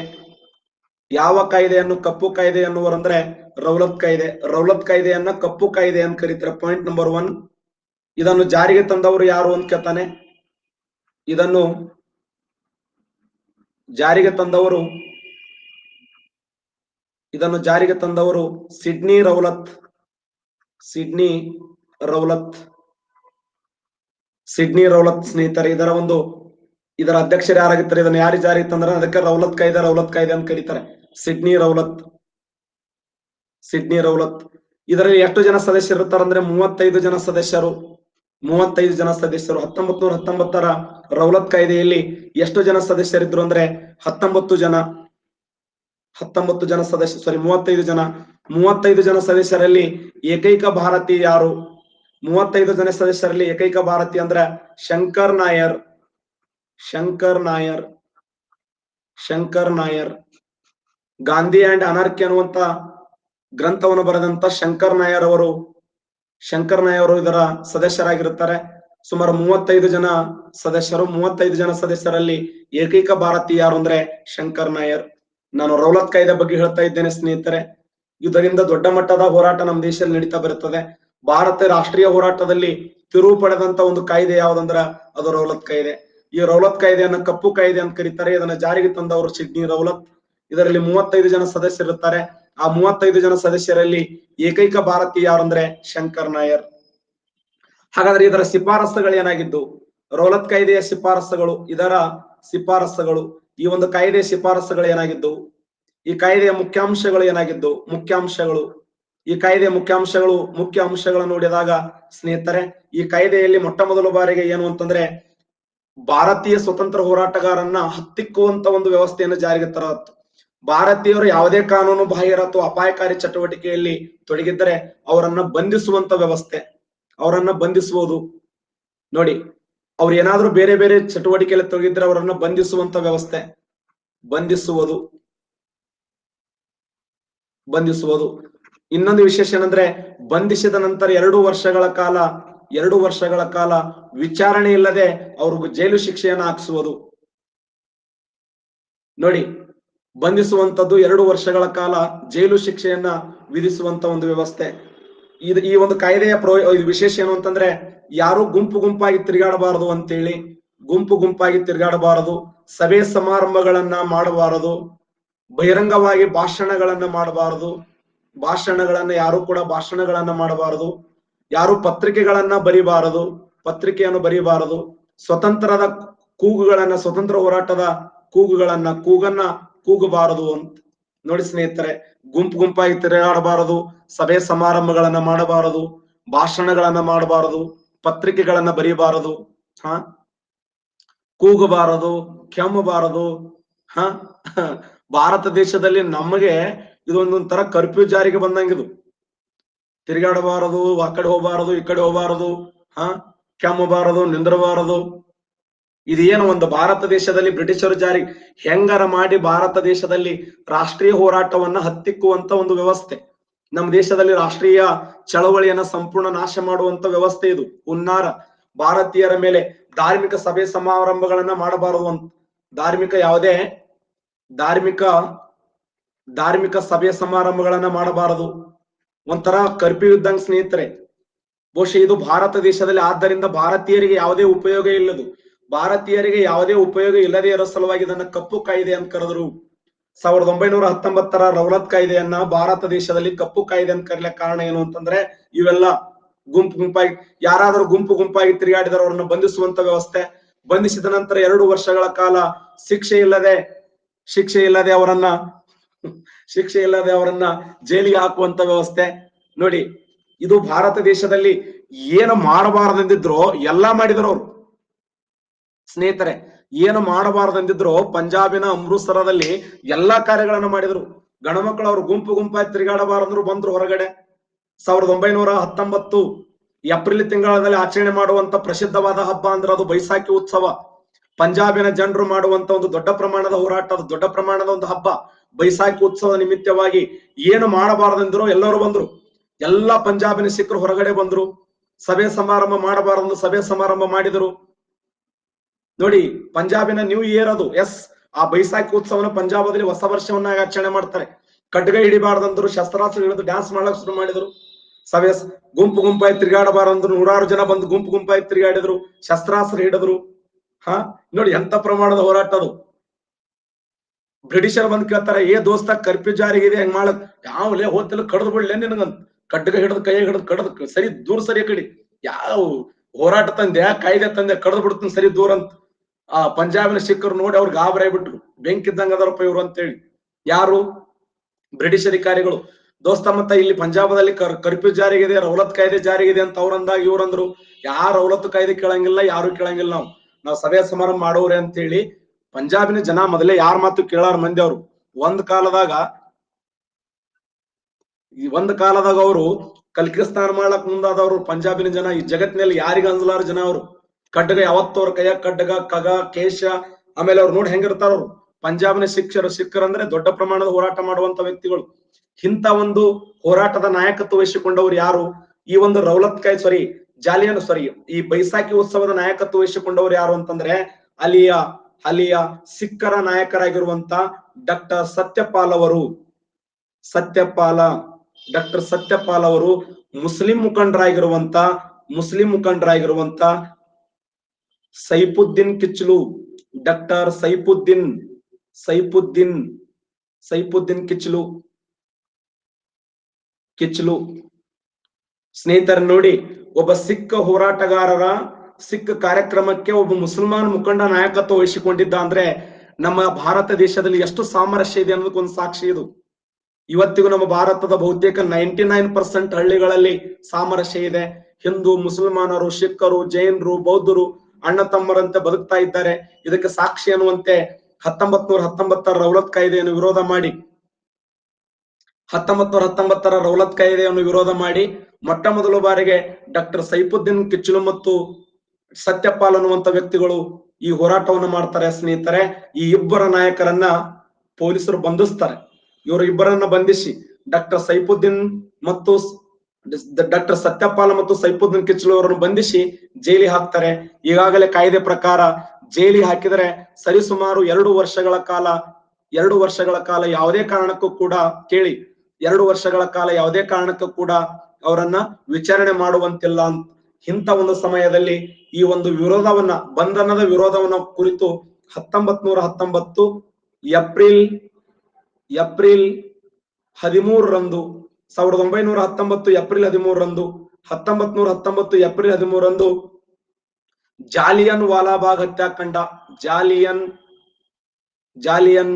ಯಾವ ಕಾಯ್ದೆಯನ್ನು ಕಪ್ಪು ಕಾಯ್ದೆ ಅನ್ನುವರಂದ್ರೆ ರೌಲತ್ ಕಾಯ್ದೆ. ರೌಲತ್ ಕಾಯ್ದೆಯನ್ನ ಕಪ್ಪು ಕಾಯ್ದೆ ಅಂತ ಕರೀತಾರೆ. ಪಾಯಿಂಟ್ ನಂಬರ್ ಒನ್ ಇದನ್ನು ಜಾರಿಗೆ ತಂದವರು ಯಾರು ಅಂತ ಕೇಳ್ತಾನೆ. ಇದನ್ನು ಜಾರಿಗೆ ತಂದವರು ಇದನ್ನು ಜಾರಿಗೆ ತಂದವರು Sidney Rowlatt Sidney Rowlatt Sidney Rowlatt ಸ್ನೇಹಿತರೆ, ಇದರ ಒಂದು, ಇದರ ಅಧ್ಯಕ್ಷರು ಯಾರಾಗಿರ್ತಾರೆ, ಇದನ್ನು ಯಾರು ಜಾರಿಗೆ ತಂದ್ರೆ ಅದಕ್ಕೆ ರೌಲತ್ ಕಾಯ್ದೆ ರೌಲತ್ ಕಾಯ್ದೆ ಅಂತ ಕರೀತಾರೆ. Sidney Rowlatt Sidney Rowlatt. ಇದರಲ್ಲಿ ಎಷ್ಟು ಜನ ಸದಸ್ಯರು ಇರ್ತಾರಂದ್ರೆ ಮೂವತ್ತೈದು ಜನ ಸದಸ್ಯರು, ಮೂವತ್ತೈದು ಜನ ಸದಸ್ಯರು. ಹತ್ತೊಂಬತ್ ನೂರ ಹತ್ತೊಂಬತ್ತರ ರೌಲತ್ ಕಾಯ್ದೆಯಲ್ಲಿ ಎಷ್ಟು ಜನ ಸದಸ್ಯರಿದ್ರು ಅಂದ್ರೆ ಹತ್ತೊಂಬತ್ತು ಜನ. ಹತ್ತೊಂಬತ್ತು ಜನ ಸದಸ್ಯ ಸಾರಿ ಮೂವತ್ತೈದು ಜನ ಮೂವತ್ತೈದು ಜನ ಸದಸ್ಯರಲ್ಲಿ ಏಕೈಕ ಭಾರತೀಯ ಯಾರು? ಮೂವತ್ತೈದು ಜನ ಸದಸ್ಯರಲ್ಲಿ ಏಕೈಕ ಭಾರತೀಯ ಅಂದ್ರೆ ಶಂಕರ್ ನಾಯರ್. ಶಂಕರ್ ನಾಯರ್. ಶಂಕರ್ ನಾಯರ್. ಗಾಂಧಿ ಅಂಡ್ ಅನಾರ್ಕಿ ಅನ್ನುವಂತ ಗ್ರಂಥವನ್ನು ಬರೆದಂತ ಶಂಕರ್ ನಾಯರ್ ಅವರು, ಶಂಕರ್ ನಾಯರ್ ಅವರು ಇದರ ಸದಸ್ಯರಾಗಿರುತ್ತಾರೆ. ಸುಮಾರು ಮೂವತ್ತೈದು ಜನ ಸದಸ್ಯರು, ಮೂವತ್ತೈದು ಜನ ಸದಸ್ಯರಲ್ಲಿ ಏಕೈಕ ಭಾರತೀಯ ಯಾರು ಅಂದ್ರೆ ಶಂಕರ್ ನಾಯರ್. ನಾನು ರೌಲತ್ ಕಾಯ್ದೆ ಬಗ್ಗೆ ಹೇಳ್ತಾ ಇದ್ದೇನೆ ಸ್ನೇಹಿತರೆ. ಇದರಿಂದ ದೊಡ್ಡ ಮಟ್ಟದ ಹೋರಾಟ ನಮ್ಮ ದೇಶದಲ್ಲಿ ನಡೀತಾ ಬರುತ್ತದೆ. ಭಾರತ ರಾಷ್ಟ್ರೀಯ ಹೋರಾಟದಲ್ಲಿ ತಿರುವು ಪಡೆದಂತ ಒಂದು ಕಾಯ್ದೆ ಯಾವ್ದಂದ್ರ ಅದು ರೌಲತ್ ಕಾಯ್ದೆ. ಈ ರೌಲತ್ ಕಾಯ್ದೆಯನ್ನ ಕಪ್ಪು ಕಾಯ್ದೆ ಅಂತ ಕರೀತಾರೆ. ಇದನ್ನ ಜಾರಿಗೆ ತಂದವರು ಸಿಡ್ನಿ ರೌಲತ್. ಇದರಲ್ಲಿ ಮೂವತ್ತೈದು ಜನ ಸದಸ್ಯರಿರ್ತಾರೆ ಆ ಮೂವತ್ತೈದು ಜನ ಸದಸ್ಯರಲ್ಲಿ ಏಕೈಕ ಭಾರತೀಯ ಯಾರು ಅಂದ್ರೆ ಶಂಕರ್ ನಾಯರ್. ಹಾಗಾದ್ರೆ ಇದರ ಶಿಫಾರಸುಗಳು ಏನಾಗಿದ್ದು ರೌಲತ್ ಕಾಯ್ದೆಯ ಶಿಫಾರಸುಗಳು, ಇದರ ಶಿಫಾರಸುಗಳು. ಈ ಒಂದು ಕಾಯ್ದೆ ಶಿಫಾರಸುಗಳು ಏನಾಗಿದ್ದು ಈ ಕಾಯ್ದೆಯ ಮುಖ್ಯಾಂಶಗಳು ಏನಾಗಿದ್ದು ಮುಖ್ಯಾಂಶಗಳು. ಈ ಕಾಯ್ದೆಯ ಮುಖ್ಯಾಂಶಗಳು ಮುಖ್ಯ ಅಂಶಗಳನ್ನು ನೋಡಿದಾಗ ಸ್ನೇಹಿತರೆ, ಈ ಕಾಯ್ದೆಯಲ್ಲಿ ಮೊಟ್ಟ ಮೊದಲ ಬಾರಿಗೆ ಏನು ಅಂತಂದ್ರೆ, ಭಾರತೀಯ ಸ್ವತಂತ್ರ ಹೋರಾಟಗಾರನ್ನ ಹತ್ತಿಕ್ಕುವಂತ ಒಂದು ವ್ಯವಸ್ಥೆಯನ್ನು ಜಾರಿಗೆ ತರತ್ತು ಭಾರತೀಯರು ಯಾವುದೇ ಕಾನೂನು ಬಾಹಿರ ಅಥವಾ ಅಪಾಯಕಾರಿ ಚಟುವಟಿಕೆಯಲ್ಲಿ ತೊಡಗಿದ್ದರೆ ಅವರನ್ನ ಬಂಧಿಸುವಂತ ವ್ಯವಸ್ಥೆ, ಅವರನ್ನ ಬಂಧಿಸುವುದು. ನೋಡಿ ಅವ್ರು ಏನಾದ್ರೂ ಬೇರೆ ಬೇರೆ ಚಟುವಟಿಕೆಯಲ್ಲಿ ತೊಗಿದ್ರೆ ಅವರನ್ನ ಬಂಧಿಸುವಂತ ವ್ಯವಸ್ಥೆ. ಬಂಧಿಸುವುದು. ಬಂಧಿಸುವುದು. ಇನ್ನೊಂದು ವಿಶೇಷ ಏನಂದ್ರೆ, ಬಂಧಿಸಿದ ನಂತರ ಎರಡು ವರ್ಷಗಳ ಕಾಲ, ಎರಡು ವರ್ಷಗಳ ಕಾಲ ವಿಚಾರಣೆ ಇಲ್ಲದೆ ಅವ್ರಿಗೂ ಜೈಲು ಶಿಕ್ಷೆಯನ್ನು ಹಾಕಿಸುವುದು. ನೋಡಿ ಬಂಧಿಸುವಂತದ್ದು ಎರಡು ವರ್ಷಗಳ ಕಾಲ ಜೈಲು ಶಿಕ್ಷೆಯನ್ನ ವಿಧಿಸುವಂತ ಒಂದು ವ್ಯವಸ್ಥೆ. ಇದು ಈ ಒಂದು ಕಾಯ್ದೆಯ ಪ್ರೋ ವಿಶೇಷ ಏನು ಅಂತಂದ್ರೆ ಯಾರು ಗುಂಪು ಗುಂಪಾಗಿ ತಿರುಗಾಡಬಾರದು ಅಂತೇಳಿ, ಗುಂಪು ಗುಂಪಾಗಿ ತಿರುಗಾಡಬಾರದು, ಸಭೆ ಸಮಾರಂಭಗಳನ್ನ ಮಾಡಬಾರದು, ಬಹಿರಂಗವಾಗಿ ಭಾಷಣಗಳನ್ನ ಮಾಡಬಾರದು, ಭಾಷಣಗಳನ್ನ ಯಾರು ಕೂಡ ಭಾಷಣಗಳನ್ನ ಮಾಡಬಾರದು, ಯಾರು ಪತ್ರಿಕೆಗಳನ್ನ ಬರಿಬಾರದು, ಪತ್ರಿಕೆಯನ್ನು ಬರಿಬಾರದು, ಸ್ವತಂತ್ರದ ಕೂಗುಗಳನ್ನ, ಸ್ವತಂತ್ರ ಹೋರಾಟದ ಕೂಗುಗಳನ್ನ, ಕೂಗನ್ನ ಕೂಗಬಾರದು ಅಂತ. ನೋಡಿ ಸ್ನೇಹಿತರೆ ಗುಂಪು ಗುಂಪಾಗಿ ತಿರುಗಾಡಬಾರದು, ಸಭೆ ಸಮಾರಂಭಗಳನ್ನ ಮಾಡಬಾರದು, ಭಾಷಣಗಳನ್ನ ಮಾಡಬಾರದು, ಪತ್ರಿಕೆಗಳನ್ನ ಬರೀಬಾರದು, ಹ? ಕೂಗಬಾರದು, ಕೆಮ್ಮಬಾರದು, ಹ? ಭಾರತ ದೇಶದಲ್ಲಿ ನಮಗೆ ಇದೊಂದೊಂಥರ ಕರ್ಫ್ಯೂ ಜಾರಿಗೆ ಬಂದಂಗಿದು. ತಿರುಗಾಡಬಾರದು, ಆ ಕಡೆ ಹೋಗಬಾರದು, ಈ ಕಡೆ ಹೋಗಬಾರದು, ಹ? ಕೆಮ್ಮಬಾರದು, ನಿಂದ್ರಬಾರದು. ಇದೇನು ಒಂದು ಭಾರತ ದೇಶದಲ್ಲಿ ಬ್ರಿಟಿಷರು ಜಾರಿ ಹೆಂಗರ ಮಾಡಿ ಭಾರತ ದೇಶದಲ್ಲಿ ರಾಷ್ಟ್ರೀಯ ಹೋರಾಟವನ್ನ ಹತ್ತಿಕ್ಕುವಂತ ಒಂದು ವ್ಯವಸ್ಥೆ. ನಮ್ಮ ದೇಶದಲ್ಲಿ ರಾಷ್ಟ್ರೀಯ ಚಳವಳಿಯನ್ನ ಸಂಪೂರ್ಣ ನಾಶ ಮಾಡುವಂತ ವ್ಯವಸ್ಥೆ ಇದು, ಹುನ್ನಾರ. ಭಾರತೀಯರ ಮೇಲೆ ಧಾರ್ಮಿಕ ಸಭೆ ಸಮಾರಂಭಗಳನ್ನ ಮಾಡಬಾರದು ಅಂತ. ಧಾರ್ಮಿಕ ಯಾವುದೇ, ಧಾರ್ಮಿಕ ಧಾರ್ಮಿಕ ಸಭೆ ಸಮಾರಂಭಗಳನ್ನ ಮಾಡಬಾರದು. ಒಂಥರ ಕರ್ಫ್ಯೂ ಇದ್ದಂಗ ಸ್ನೇಹಿತರೆ. ಬಹುಶಃ ಇದು ಭಾರತ ದೇಶದಲ್ಲಿ, ಆದ್ದರಿಂದ ಭಾರತೀಯರಿಗೆ ಯಾವುದೇ ಉಪಯೋಗ ಇಲ್ಲದು. ಭಾರತೀಯರಿಗೆ ಯಾವುದೇ ಉಪಯೋಗ ಇಲ್ಲದೆ ಇರೋ ಸಲುವಾಗಿ ಇದನ್ನ ಕಪ್ಪು ಕಾಯ್ದೆ ಅಂತ ಕರೆದ್ರು. ಸಾವಿರದ ಒಂಬೈನೂರ ಹತ್ತೊಂಬತ್ತರ ರೌಲತ್ ಕಾಯ್ದೆಯನ್ನ ಭಾರತ ದೇಶದಲ್ಲಿ ಕಪ್ಪು ಕಾಯ್ದೆ ಅಂತ ಕರೀಲಿಕ್ಕೆ ಕಾರಣ ಏನು ಅಂತಂದ್ರೆ ಇವೆಲ್ಲ ಗುಂಪು ಗುಂಪಾಗಿ, ಯಾರಾದರೂ ಗುಂಪು ಗುಂಪಾಗಿ ತಿರುಗಾಡಿದರೆ ಅವರನ್ನು ಬಂಧಿಸುವಂತ ವ್ಯವಸ್ಥೆ. ಬಂಧಿಸಿದ ನಂತರ ಎರಡು ವರ್ಷಗಳ ಕಾಲ ಶಿಕ್ಷೆ ಇಲ್ಲದೆ ಶಿಕ್ಷೆ ಇಲ್ಲದೆ ಅವರನ್ನ, ಶಿಕ್ಷೆ ಇಲ್ಲದೆ ಅವರನ್ನ ಜೈಲಿಗೆ ಹಾಕುವಂತ ವ್ಯವಸ್ಥೆ. ನೋಡಿ, ಇದು ಭಾರತ ದೇಶದಲ್ಲಿ ಏನು ಮಾಡಬಾರದಂದಿದ್ರು ಎಲ್ಲಾ ಮಾಡಿದ್ರು ಅವರು ಸ್ನೇಹಿತರೆ, ಏನು ಮಾಡಬಾರದೆಂದಿದ್ರು ಪಂಜಾಬಿನ ಅಮೃತ್ಸರದಲ್ಲಿ ಎಲ್ಲಾ ಕಾರ್ಯಗಳನ್ನ ಮಾಡಿದ್ರು. ಗಣಮಕ್ಕಳು ಅವ್ರು ಗುಂಪು ಗುಂಪಾಗಿ ತಿರುಗಾಡಬಾರಂದ್ರು ಬಂದ್ರು ಹೊರಗಡೆ. ಸಾವಿರದ ಒಂಬೈನೂರ ಹತ್ತೊಂಬತ್ತು ಏಪ್ರಿಲ್ ತಿಂಗಳಲ್ಲಿ ಆಚರಣೆ ಮಾಡುವಂತ ಪ್ರಸಿದ್ಧವಾದ ಹಬ್ಬ ಅಂದ್ರೆ ಅದು ಬೈಸಾಖಿ ಉತ್ಸವ. ಪಂಜಾಬಿನ ಜನರು ಮಾಡುವಂತ ಒಂದು ದೊಡ್ಡ ಪ್ರಮಾಣದ ಹೋರಾಟ, ಅದು ದೊಡ್ಡ ಪ್ರಮಾಣದ ಒಂದು ಹಬ್ಬ. ಬೈಸಾಖಿ ಉತ್ಸವದ ನಿಮಿತ್ತವಾಗಿ ಏನು ಮಾಡಬಾರದೆಂದ್ರು ಎಲ್ಲರೂ ಬಂದ್ರು. ಎಲ್ಲಾ ಪಂಜಾಬಿನ ಸಿಖ್ರು ಹೊರಗಡೆ ಬಂದ್ರು. ಸಭೆ ಸಮಾರಂಭ ಮಾಡಬಾರದು ಸಭೆ ಸಮಾರಂಭ ಮಾಡಿದರು. ನೋಡಿ, ಪಂಜಾಬಿನ ನ್ಯೂ ಇಯರ್ ಅದು. ಎಸ್ ಆ ಬೈಸಾಖಿ ಉತ್ಸವನ ಪಂಜಾಬದಲ್ಲಿ ಹೊಸ ವರ್ಷವನ್ನ ಆಚರಣೆ ಮಾಡ್ತಾರೆ. ಖಡ್ಗ ಹಿಡಿಬಾರ್ದಂದ್ರು ಶಸ್ತ್ರಾಸ್ತ್ರ ಹಿಡಿದು ಡ್ಯಾನ್ಸ್ ಮಾಡಕ್ ಶುರು ಮಾಡಿದ್ರು. ಸಭೆ ಗುಂಪು ಗುಂಪಾಗಿ ತಿರುಗಾಡಬಾರಂದ್ರು ನೂರಾರು ಜನ ಬಂದು ಗುಂಪು ಗುಂಪಾಗಿ ತಿರುಗಾಡಿದ್ರು, ಶಸ್ತ್ರಾಸ್ತ್ರ ಹಿಡಿದ್ರು. ಹಾ, ನೋಡಿ ಎಂತ ಪ್ರಮಾಣದ ಹೋರಾಟ ಅದು. ಬ್ರಿಟಿಷರ್ ಬಂದ್ ಕೇಳ್ತಾರೆ, ಏ ದೋಸ್ತ, ಕರ್ಫ್ಯೂ ಜಾರಿಗಿದೆ ಹೆಂಗ್ ಮಾಡಕ್ ಯಾವಲೇ ಹೋದಲ್ಲಿ ಕಡ್ದು ಬಿಡ್ಲೆ ನಿನಗಂತ. ಕಡ್ಗ ಹಿಡಿದು, ಕೈ ಹಿಡಿದು, ಕಡ್ದು, ಸರಿ ದೂರ ಸರಿ ಕಡಿ. ಯಾವ ಹೋರಾಟ ತಂದೆ ಕಾಯ್ದೆ ತಂದೆ ಕಡ್ದು ಬಿಡ್ತೀನಿ ಸರಿ ದೂರ ಅಂತ. ಆ ಪಂಜಾಬಿನ ಸಿಖ್ಖರು ನೋಡಿ ಅವ್ರು ಗಾಬರಿ ಆಗ್ಬಿಟ್ರು. ಬೆಂಕಿದ್ದಂಗ ಅದಾರಪ್ಪ ಇವ್ರು ಅಂತೇಳಿ. ಯಾರು? ಬ್ರಿಟಿಷ್ ಅಧಿಕಾರಿಗಳು. ದೋಸ್ತ, ಮತ್ತ ಇಲ್ಲಿ ಪಂಜಾಬದಲ್ಲಿ ಕರ್, ಕರ್ಫ್ಯೂ ಜಾರಿಗಿದೆ, ರೌಲತ್ ಕಾಯ್ದೆ ಜಾರಿಗಿದೆ ಅಂತ ಅವ್ರಂದಾಗ ಇವ್ರಂದ್ರು ಯಾರು ರೌಲತ್ ಕಾಯ್ದೆ ಕೇಳಂಗಿಲ್ಲ, ಯಾರು ಕೇಳಂಗಿಲ್ಲ ನಾವು. ನಾವು ಸಭೆ ಸಮಾರಂಭ ಮಾಡೋರೆ ಅಂತ ಹೇಳಿ ಪಂಜಾಬಿನ ಜನ ಮೊದಲೇ ಯಾರ ಮಾತು ಕೇಳಾರ ಮಂದಿ ಅವ್ರು. ಒಂದ್ ಕಾಲದಾಗ, ಈ ಒಂದ್ ಕಾಲದಾಗ ಅವರು ಕಲ್ಕಿಸ್ತಾನ ಮಾಡ್ಲಕ್ ಮುಂದಾದವ್ರು ಪಂಜಾಬಿನ ಜನ, ಈ ಜಗತ್ತಿನಲ್ಲಿ ಯಾರಿಗ ಅಂಜಲಾರ ಜನ ಅವರು. ಖಡ್ಗ ಯಾವತ್ತವ್ರ ಕೈಯ ಖಡ್ಗ, ಕಗ, ಕೇಶ, ಆಮೇಲೆ ಅವ್ರು ನೋಡಿ ಹೆಂಗಿರ್ತಾರ ಅವ್ರು. ಪಂಜಾಬ್ನ ಶಿಕ್ಷರು ಸಿಖ್ಖರು ಅಂದ್ರೆ ದೊಡ್ಡ ಪ್ರಮಾಣದ ಹೋರಾಟ ಮಾಡುವಂತ ವ್ಯಕ್ತಿಗಳು. ಇಂಥ ಒಂದು ಹೋರಾಟದ ನಾಯಕತ್ವ ವಹಿಸಿಕೊಂಡವ್ರು ಯಾರು? ಈ ಒಂದು ರೌಲತ್ ಕೈ ಸಾರಿ ಜಾಲಿಯನ್ ಸಾರಿ ಈ ಬೈಸಾಖಿ ಉತ್ಸವದ ನಾಯಕತ್ವ ವಹಿಸಿಕೊಂಡವ್ರು ಯಾರು ಅಂತಂದ್ರೆ ಅಲ್ಲಿಯ ಅಲ್ಲಿಯ ಸಿಖ್ಖರ ನಾಯಕರಾಗಿರುವಂತ ಡಾಕ್ಟರ್ ಸತ್ಯಪಾಲ್ ಅವರು. ಸತ್ಯಪಾಲ, ಡಾಕ್ಟರ್ ಸತ್ಯಪಾಲ್ ಅವರು ಮುಸ್ಲಿಂ ಮುಖಂಡರಾಗಿರುವಂತ ಮುಸ್ಲಿಂ ಮುಖಂಡರಾಗಿರುವಂತ ಸೈಫುದ್ದೀನ್ ಕಿಚ್ಲು ಡಾಕ್ಟರ್ ಸೈಫುದ್ದೀನ್ ಸೈಫುದ್ದೀನ್ ಸೈಫುದ್ದೀನ್ ಕಿಚ್ಲು ಕಿಚ್ಲು ಸ್ನೇಹಿತರ ನೋಡಿ, ಒಬ್ಬ ಸಿಖ್ ಹೋರಾಟಗಾರರ ಸಿಖ್ ಕಾರ್ಯಕ್ರಮಕ್ಕೆ ಒಬ್ಬ ಮುಸಲ್ಮಾನ್ ಮುಖಂಡ ನಾಯಕತ್ವ ವಹಿಸಿಕೊಂಡಿದ್ದ ಅಂದ್ರೆ ನಮ್ಮ ಭಾರತ ದೇಶದಲ್ಲಿ ಎಷ್ಟು ಸಾಮರಸ್ಯ ಇದೆ ಅನ್ನೋದಕ್ಕೊಂದು ಸಾಕ್ಷಿ ಇದು. ಇವತ್ತಿಗೂ ನಮ್ಮ ಭಾರತದ ಬಹುತೇಕ ನೈಂಟಿ ನೈನ್ ಪರ್ಸೆಂಟ್ ಹಳ್ಳಿಗಳಲ್ಲಿ ಸಾಮರಸ್ಯ ಇದೆ. ಹಿಂದೂ, ಮುಸಲ್ಮಾನರು, ಸಿಖ್ಖರು, ಜೈನರು, ಬೌದ್ಧರು ಅಣ್ಣ ತಮ್ಮರಂತೆ ಬದುಕ್ತಾ ಇದ್ದಾರೆ. ಇದಕ್ಕೆ ಸಾಕ್ಷಿ ಅನ್ನುವಂತೆ ಹತ್ತೊಂಬತ್ ನೂರ ಹತ್ತೊಂಬತ್ತರ ರೌಲತ್ ಕಾಯ್ದೆಯನ್ನು ವಿರೋಧ ಮಾಡಿ. ಹತ್ತೊಂಬತ್ ನೂರ ಹತ್ತೊಂಬತ್ತರ ರೌಲತ್ ಕಾಯ್ದೆಯನ್ನು ವಿರೋಧ ಮಾಡಿ. ಮೊಟ್ಟ ಮೊದಲ ಬಾರಿಗೆ ಡಾಕ್ಟರ್ ಸೈಫುದ್ದೀನ್ ಕಿಚ್ಚಲು ಮತ್ತು ಸತ್ಯಪಾಲ್ ಅನ್ನುವಂತ ವ್ಯಕ್ತಿಗಳು ಈ ಹೋರಾಟವನ್ನು ಮಾಡ್ತಾರೆ ಸ್ನೇಹಿತರೆ. ಈ ಇಬ್ಬರ ನಾಯಕರನ್ನ ಪೊಲೀಸರು ಬಂಧಿಸ್ತಾರೆ. ಇವರು ಇಬ್ಬರನ್ನ ಬಂಧಿಸಿ ಡಾಕ್ಟರ್ ಸೈಫುದ್ದೀನ್ ಮತ್ತು ಡಾಕ್ಟರ್ ಸತ್ಯಪಾಲ ಮತ್ತು ಸೈಫುದ್ದೀನ್ ಕಿಚ್ಲು ಅವರನ್ನು ಬಂಧಿಸಿ ಜೈಲಿ ಹಾಕ್ತಾರೆ. ಈಗಾಗಲೇ ಕಾಯ್ದೆ ಪ್ರಕಾರ ಜೈಲಿ ಹಾಕಿದರೆ ಸರಿಸುಮಾರು ಎರಡು ವರ್ಷಗಳ ಕಾಲ, ಎರಡು ವರ್ಷಗಳ ಕಾಲ ಯಾವುದೇ ಕಾರಣಕ್ಕೂ ಕೂಡ ಕೇಳಿ, ಎರಡು ವರ್ಷಗಳ ಕಾಲ ಯಾವುದೇ ಕಾರಣಕ್ಕೂ ಕೂಡ ಅವರನ್ನ ವಿಚಾರಣೆ ಮಾಡುವಂತಿಲ್ಲ ಅಂತ ಇಂಥ ಒಂದು ಸಮಯದಲ್ಲಿ ಈ ಒಂದು ವಿರೋಧವನ್ನ, ಬಂಧನದ ವಿರೋಧವನ್ನ ಕುರಿತು ಹತ್ತೊಂಬತ್ ನೂರ ಹತ್ತೊಂಬತ್ತು ಏಪ್ರಿಲ್ ಏಪ್ರಿಲ್ ಹದಿಮೂರರಂದು ಸಾವಿರದ ಒಂಬೈನೂರ ಹತ್ತೊಂಬತ್ತು ಏಪ್ರಿಲ್ ಹದಿಮೂರರಂದು ಹತ್ತೊಂಬತ್ ನೂರ ಹತ್ತೊಂಬತ್ತು ಏಪ್ರಿಲ್ ಹದಿಮೂರರಂದು ಜಾಲಿಯನ್ ವಾಲಾಬಾಗ್ ಹತ್ಯಾಕಾಂಡ, ಜಾಲಿಯನ್ ಜಾಲಿಯನ್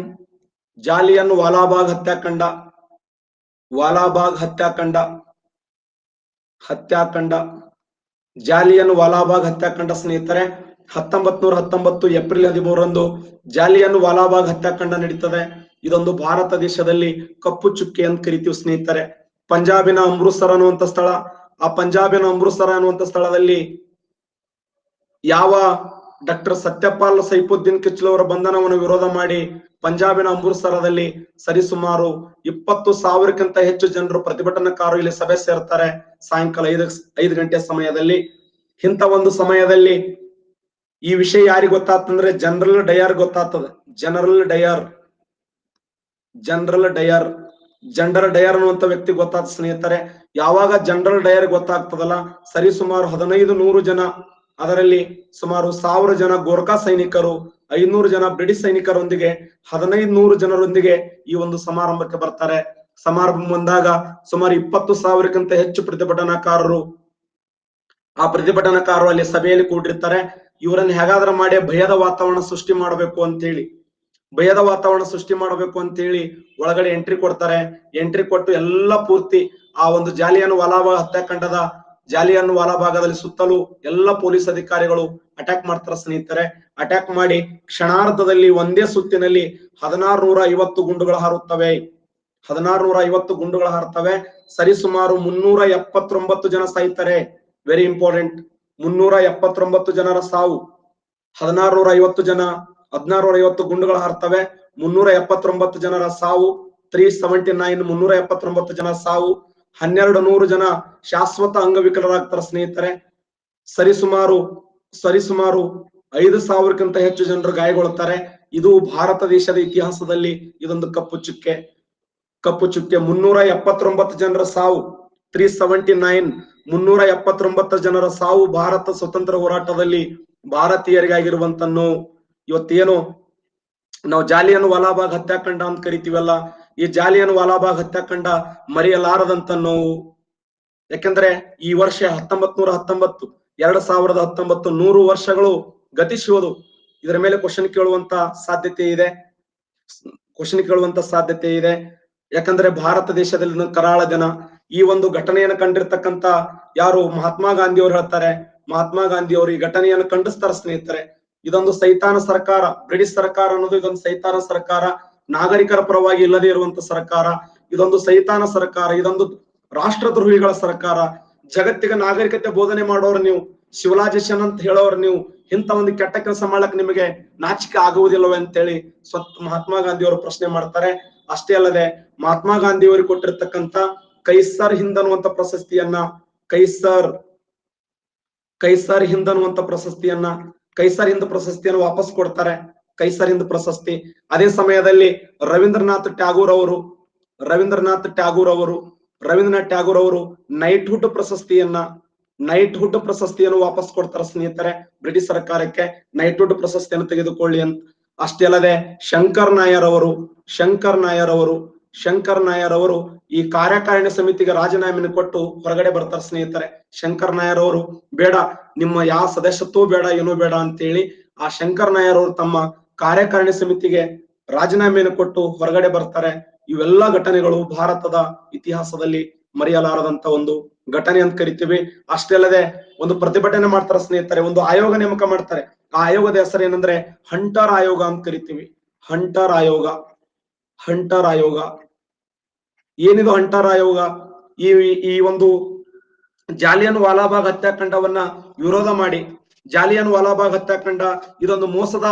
ಜಾಲಿಯನ್ ವಾಲಾಬಾಗ್ ಹತ್ಯಾಕಾಂಡ ವಾಲಾಬಾಗ್ ಹತ್ಯಾಕಾಂಡ ಹತ್ಯಾಕಾಂಡ, ಜಾಲಿಯನ್ ವಾಲಾಬಾಗ್ ಹತ್ಯಾಕಾಂಡ ಸ್ನೇಹಿತರೆ ಹತ್ತೊಂಬತ್ ನೂರ ಹತ್ತೊಂಬತ್ತು ಏಪ್ರಿಲ್ ಹದಿಮೂರರಂದು ಜಾಲಿಯನ್ ವಾಲಾಬಾಗ್ ಹತ್ಯಾಕಾಂಡ ನಡೀತದೆ. ಇದೊಂದು ಭಾರತ ದೇಶದಲ್ಲಿ ಕಪ್ಪು ಚುಕ್ಕೆ ಅಂತ ಕರಿತೀವಿ ಸ್ನೇಹಿತರೆ. ಪಂಜಾಬಿನ ಅಮೃತ್ಸರ್ ಅನ್ನುವಂತ ಸ್ಥಳ, ಆ ಪಂಜಾಬಿನ ಅಮೃತ್ಸರ ಅನ್ನುವಂತ ಸ್ಥಳದಲ್ಲಿ ಯಾವ ಡಾಕ್ಟರ್ ಸತ್ಯಪಾಲ್ ಸೈಫುದ್ದೀನ್ ಕಿಚ್ಲವರ ಬಂಧನವನ್ನು ವಿರೋಧ ಮಾಡಿ ಪಂಜಾಬಿನ ಅಮೃತ್ಸರದಲ್ಲಿ ಸರಿಸುಮಾರು ಇಪ್ಪತ್ತು ಸಾವಿರಕ್ಕಿಂತ ಹೆಚ್ಚು ಜನರು ಪ್ರತಿಭಟನಾಕಾರರು ಇಲ್ಲಿ ಸಭೆ ಸೇರ್ತಾರೆ ಸಾಯಂಕಾಲ ಐದು ಐದು ಗಂಟೆ ಸಮಯದಲ್ಲಿ. ಇಂಥ ಒಂದು ಸಮಯದಲ್ಲಿ ಈ ವಿಷಯ ಯಾರಿಗೆ ಗೊತ್ತಾಗ್ತಂದ್ರೆ ಜನರಲ್ ಡಯರ್ ಗೊತ್ತಾಗ್ತದೆ. General Dyer general Dyer. General Dyer ಅನ್ನುವಂತ ವ್ಯಕ್ತಿ ಗೊತ್ತಾದ ಸ್ನೇಹಿತರೆ, ಯಾವಾಗ ಜನರಲ್ ಡಯರ್ ಗೊತ್ತಾಗ್ತದಲ್ಲ, ಸರಿ ಸುಮಾರು ಹದಿನೈದು ನೂರು ಜನ, ಅದರಲ್ಲಿ ಸುಮಾರು ಸಾವಿರ ಜನ ಗೋರ್ಖಾ ಸೈನಿಕರು, ಐನೂರು ಜನ ಬ್ರಿಟಿಷ್ ಸೈನಿಕರೊಂದಿಗೆ, ಹದಿನೈದು ನೂರು ಜನರೊಂದಿಗೆ ಈ ಒಂದು ಸಮಾರಂಭಕ್ಕೆ ಬರ್ತಾರೆ. ಸಮಾರಂಭ ಬಂದಾಗ ಸುಮಾರು ಇಪ್ಪತ್ತು ಸಾವಿರಕ್ಕಿಂತ ಹೆಚ್ಚು ಪ್ರತಿಭಟನಾಕಾರರು, ಆ ಪ್ರತಿಭಟನಾಕಾರರು ಅಲ್ಲಿ ಸಭೆಯಲ್ಲಿ ಕೂಡಿರ್ತಾರೆ. ಇವರನ್ನು ಹೇಗಾದ್ರೂ ಮಾಡಿ ಭಯದ ವಾತಾವರಣ ಸೃಷ್ಟಿ ಮಾಡಬೇಕು ಅಂತೇಳಿ. ಭಯದ ವಾತಾವರಣ ಸೃಷ್ಟಿ ಮಾಡಬೇಕು ಅಂತ ಹೇಳಿ ಒಳಗಡೆ ಎಂಟ್ರಿ ಕೊಡ್ತಾರೆ. ಎಂಟ್ರಿ ಕೊಟ್ಟು ಎಲ್ಲ ಪೂರ್ತಿ ಆ ಒಂದು ಜಾಲಿಯನ್ನು ವಾಲಾಬಾಗ್ ಹತ್ಯಾಕಾಂಡದ ವಾಲಾ ಭಾಗದಲ್ಲಿ ಸುತ್ತಲೂ ಎಲ್ಲ ಪೊಲೀಸ್ ಅಧಿಕಾರಿಗಳು ಅಟ್ಯಾಕ್ ಮಾಡ್ತಾರೆ ಸ್ನೇಹಿತರೆ. ಅಟ್ಯಾಕ್ ಮಾಡಿ ಕ್ಷಣಾರ್ಧದಲ್ಲಿ ಒಂದೇ ಸುತ್ತಿನಲ್ಲಿ ಹದಿನಾರು ನೂರ ಐವತ್ತು ಗುಂಡುಗಳು ಹಾರುತ್ತವೆ. ಹದಿನಾರು ನೂರ ಐವತ್ತು ಗುಂಡುಗಳು ಹಾರುತ್ತವೆ. ಸರಿಸುಮಾರು ಮುನ್ನೂರ ಎಪ್ಪತ್ತೊಂಬತ್ತು ಜನ ಸಾಯ್ತಾರೆ. ವೆರಿ ಇಂಪಾರ್ಟೆಂಟ್ ಮುನ್ನೂರ ಎಪ್ಪತ್ತೊಂಬತ್ತು ಜನರ ಸಾವು. ಹದಿನಾರು ನೂರ ಐವತ್ತು ಜನ ಹದಿನಾರು ನೂರ ಐವತ್ತು ಗುಂಡುಗಳು ಹಾರ್ತವೆ ಮುನ್ನೂರ ಎಪ್ಪತ್ತೊಂಬತ್ತು ಜನರ ಸಾವು ತ್ರೀ ಸೆವೆಂಟಿ ನೈನ್ ಮುನ್ನೂರ ಎಪ್ಪತ್ತೊಂಬತ್ತು ಜನ ಸಾವು, ಹನ್ನೆರಡು ನೂರು ಜನ ಶಾಶ್ವತ ಅಂಗವಿಕಲರಾಗ್ತಾರೆ ಸ್ನೇಹಿತರೆ. ಸರಿಸುಮಾರು ಸರಿಸುಮಾರು ಐದು ಸಾವಿರಕ್ಕಿಂತ ಹೆಚ್ಚು ಜನರು ಗಾಯಗೊಳ್ಳುತ್ತಾರೆ. ಇದು ಭಾರತ ದೇಶದ ಇತಿಹಾಸದಲ್ಲಿ ಇದೊಂದು ಕಪ್ಪು ಚುಕ್ಕೆ. ಕಪ್ಪು ಚುಕ್ಕೆ ಮುನ್ನೂರ ಎಪ್ಪತ್ತೊಂಬತ್ತು ಜನರ ಸಾವು ತ್ರೀ ಸೆವೆಂಟಿ ನೈನ್ ಮುನ್ನೂರ ಎಪ್ಪತ್ತೊಂಬತ್ತು ಜನರ ಸಾವು ಭಾರತ ಸ್ವತಂತ್ರ ಹೋರಾಟದಲ್ಲಿ ಭಾರತೀಯರಿಗಾಗಿರುವಂತ ನೋವು ಇವತ್ತೇನು ನಾವು ಜಾಲಿಯನ್ ವಾಲಾಬಾಗ್ ಹತ್ಯಾಕಾಂಡ ಅಂತ ಕರಿತೀವಲ್ಲ, ಈ ಜಾಲಿಯನ್ ವಾಲಾಬಾಗ್ ಹತ್ಯಾಕಾಂಡ ಮರೆಯಲಾರದಂತ ನೋವು. ಯಾಕೆಂದ್ರೆ ಈ ವರ್ಷ ಹತ್ತೊಂಬತ್ ನೂರ ಹತ್ತೊಂಬತ್ತು, ಎರಡ್ ಸಾವಿರದ ಹತ್ತೊಂಬತ್ತು ನೂರು ವರ್ಷಗಳು ಗತಿಸುವುದು ಇದರ ಮೇಲೆ ಕ್ವಶನ್ ಕೇಳುವಂತ ಸಾಧ್ಯತೆ ಇದೆ. ಕ್ವಶನ್ ಕೇಳುವಂತ ಸಾಧ್ಯತೆ ಇದೆ. ಯಾಕಂದ್ರೆ ಭಾರತ ದೇಶದಲ್ಲಿ ಕರಾಳ ಜನ, ಈ ಒಂದು ಘಟನೆಯನ್ನು ಕಂಡಿರ್ತಕ್ಕಂತ ಯಾರು ಮಹಾತ್ಮ ಗಾಂಧಿ ಅವರು ಹೇಳ್ತಾರೆ, ಮಹಾತ್ಮ ಗಾಂಧಿ ಅವರು ಈ ಘಟನೆಯನ್ನು ಖಂಡಿಸ್ತಾರೆ ಸ್ನೇಹಿತರೆ. ಇದೊಂದು ಸೈತಾನ ಸರ್ಕಾರ. ಬ್ರಿಟಿಷ್ ಸರ್ಕಾರ ಅನ್ನೋದು ಇದೊಂದು ಸೈತಾನ ಸರ್ಕಾರ. ನಾಗರಿಕರ ಪರವಾಗಿ ಇಲ್ಲದೆ ಇರುವಂತ ಸರ್ಕಾರ. ಇದೊಂದು ಸೈತಾನ ಸರ್ಕಾರ. ಇದೊಂದು ರಾಷ್ಟ್ರದ್ರೋಹಿಗಳ ಸರ್ಕಾರ. ಜಗತ್ತಿಗೆ ನಾಗರಿಕತೆ ಬೋಧನೆ ಮಾಡೋರು ನೀವು. ಶಿವಲಾಜೇಶನ್ ಅಂತ ಹೇಳೋರು ನೀವು. ಇಂತ ಒಂದು ಕೆಟ್ಟ ಕೆಲಸ ಮಾಡಕ್ ನಿಮಗೆ ನಾಚಿಕೆ ಆಗುವುದಿಲ್ಲವೇ ಅಂತೇಳಿ ಸ್ವತ್ ಮಹಾತ್ಮ ಗಾಂಧಿ ಅವರು ಪ್ರಶ್ನೆ ಮಾಡ್ತಾರೆ. ಅಷ್ಟೇ ಅಲ್ಲದೆ ಮಹಾತ್ಮ ಗಾಂಧಿ ಅವರಿಗೆ ಕೊಟ್ಟಿರ್ತಕ್ಕಂತ ಕೈಸರ್ ಹಿಂದ್ ಅನ್ನುವಂತ ಪ್ರಶಸ್ತಿಯನ್ನ, ಕೈಸರ್ ಕೈಸರ್ ಹಿಂದ್ ಅನ್ನುವಂತ ಪ್ರಶಸ್ತಿಯನ್ನ ಕೈಸರ್ ಹಿಂದ್ ಪ್ರಶಸ್ತಿಯನ್ನು ವಾಪಸ್ ಕೊಡ್ತಾರೆ. ಕೈಸರ್ ಹಿಂದ್ ಪ್ರಶಸ್ತಿ. ಅದೇ ಸಮಯದಲ್ಲಿ ರವೀಂದ್ರನಾಥ್ ಟ್ಯಾಗೂರ್ ಅವರು, ರವೀಂದ್ರನಾಥ್ ಟ್ಯಾಗೂರ್ ಅವರು, ರವೀಂದ್ರನಾಥ್ ಟ್ಯಾಗೂರ್ ಅವರು ನೈಟ್ ಹುಡ್ ಪ್ರಶಸ್ತಿಯನ್ನ ನೈಟ್ ಹುಡ್ ಪ್ರಶಸ್ತಿಯನ್ನು ವಾಪಸ್ ಕೊಡ್ತಾರೆ ಸ್ನೇಹಿತರೆ. ಬ್ರಿಟಿಷ್ ಸರ್ಕಾರಕ್ಕೆ ನೈಟ್ ಹುಡ್ ಪ್ರಶಸ್ತಿಯನ್ನು ತೆಗೆದುಕೊಳ್ಳಿ ಅಂತ. ಅಷ್ಟೇ ಅಲ್ಲದೆ ಶಂಕರ್ ನಾಯರ್ ಅವರು, ಶಂಕರ್ ನಾಯರ್ ಅವರು ಶಂಕರ್ ನಾಯರ್ ಅವರು ಈ ಕಾರ್ಯಕಾರಿಣಿ ಸಮಿತಿಗೆ ರಾಜೀನಾಮೆಯನ್ನು ಕೊಟ್ಟು ಹೊರಗಡೆ ಬರ್ತಾರೆ ಸ್ನೇಹಿತರೆ. ಶಂಕರ್ ನಾಯರ್ ಅವರು, ಬೇಡ, ನಿಮ್ಮ ಯಾವ ಸದಸ್ಯತ್ವೂ ಬೇಡ, ಏನೂ ಬೇಡ ಅಂತೇಳಿ ಆ ಶಂಕರ್ ನಾಯರ್ ಅವರು ತಮ್ಮ ಕಾರ್ಯಕಾರಿಣಿ ಸಮಿತಿಗೆ ರಾಜೀನಾಮೆಯನ್ನು ಕೊಟ್ಟು ಹೊರಗಡೆ ಬರ್ತಾರೆ. ಇವೆಲ್ಲ ಘಟನೆಗಳು ಭಾರತದ ಇತಿಹಾಸದಲ್ಲಿ ಮರೆಯಲಾರದಂತ ಒಂದು ಘಟನೆ ಅಂತ ಕರಿತೀವಿ. ಅಷ್ಟೇ ಅಲ್ಲದೆ ಒಂದು ಪ್ರತಿಭಟನೆ ಮಾಡ್ತಾರೆ ಸ್ನೇಹಿತರೆ, ಒಂದು ಆಯೋಗ ನೇಮಕ ಮಾಡ್ತಾರೆ. ಆ ಆಯೋಗದ ಹೆಸರು ಏನಂದ್ರೆ ಹಂಟರ್ ಆಯೋಗ ಅಂತ ಕರಿತೀವಿ. ಹಂಟರ್ ಆಯೋಗ. ಹಂಟರ್ ಆಯೋಗ ಏನಿದು ಹಂಟರ್ ಆಯೋಗ ಈ ಈ ಒಂದು ಜಾಲಿಯನ್ ವಾಲಾಬಾಗ್ ಹತ್ಯಾಕಾಂಡವನ್ನ ವಿರೋಧ ಮಾಡಿ. ಜಾಲಿಯನ್ ವಾಲಾಬಾಗ್ ಹತ್ಯಾಕಾಂಡ ಇದೊಂದು ಮೋಸದ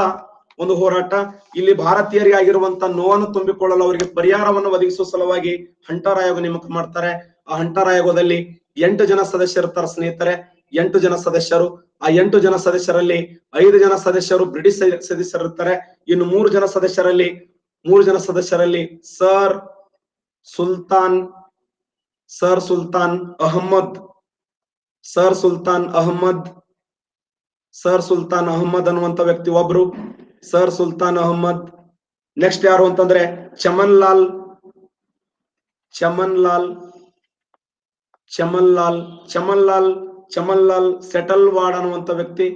ಒಂದು ಹೋರಾಟ. ಇಲ್ಲಿ ಭಾರತೀಯರಿಗೆ ಆಗಿರುವಂತ ನೋವನ್ನು ತುಂಬಿಕೊಳ್ಳಲು ಅವರಿಗೆ ಪರಿಹಾರವನ್ನು ಒದಗಿಸುವ ಸಲುವಾಗಿ ಹಂಟರ್ ಆಯೋಗ ನೇಮಕ ಮಾಡ್ತಾರೆ. ಆ ಹಂಟರ್ ಆಯೋಗದಲ್ಲಿ ಎಂಟು ಜನ ಸದಸ್ಯರು ಇರ್ತಾರೆ ಸ್ನೇಹಿತರೆ. ಎಂಟು ಜನ ಸದಸ್ಯರು. ಆ ಎಂಟು ಜನ ಸದಸ್ಯರಲ್ಲಿ ಐದು ಜನ ಸದಸ್ಯರು ಬ್ರಿಟಿಷ್ ಸದಸ್ಯರಿರ್ತಾರೆ. ಇನ್ನು ಮೂರು ಜನ ಸದಸ್ಯರಲ್ಲಿ ಮೂರು ಜನ ಸದಸ್ಯರಲ್ಲಿ sir Sultan sir Sultan Ahmed sir Sultan Ahmed sir Sultan Ahmed ಅನ್ನುವಂತ ವ್ಯಕ್ತಿ ಒಬ್ರು, ಸರ್ ಸುಲ್ತಾನ್ ಅಹಮ್ಮದ್ ನೆಕ್ಸ್ಟ್ ಯಾರು ಅಂತಂದ್ರೆ ಚಮನ್ ಲಾಲ್ ಚಮನ್ ಲಾಲ್ ಚಮನ್ ಲಾಲ್ ಚಮನ್ ಲಾಲ್ ಚಮನ್ ಲಾಲ್ ಸೆಟಲ್ ವಾಡ್ ಅನ್ನುವಂತ ವ್ಯಕ್ತಿ.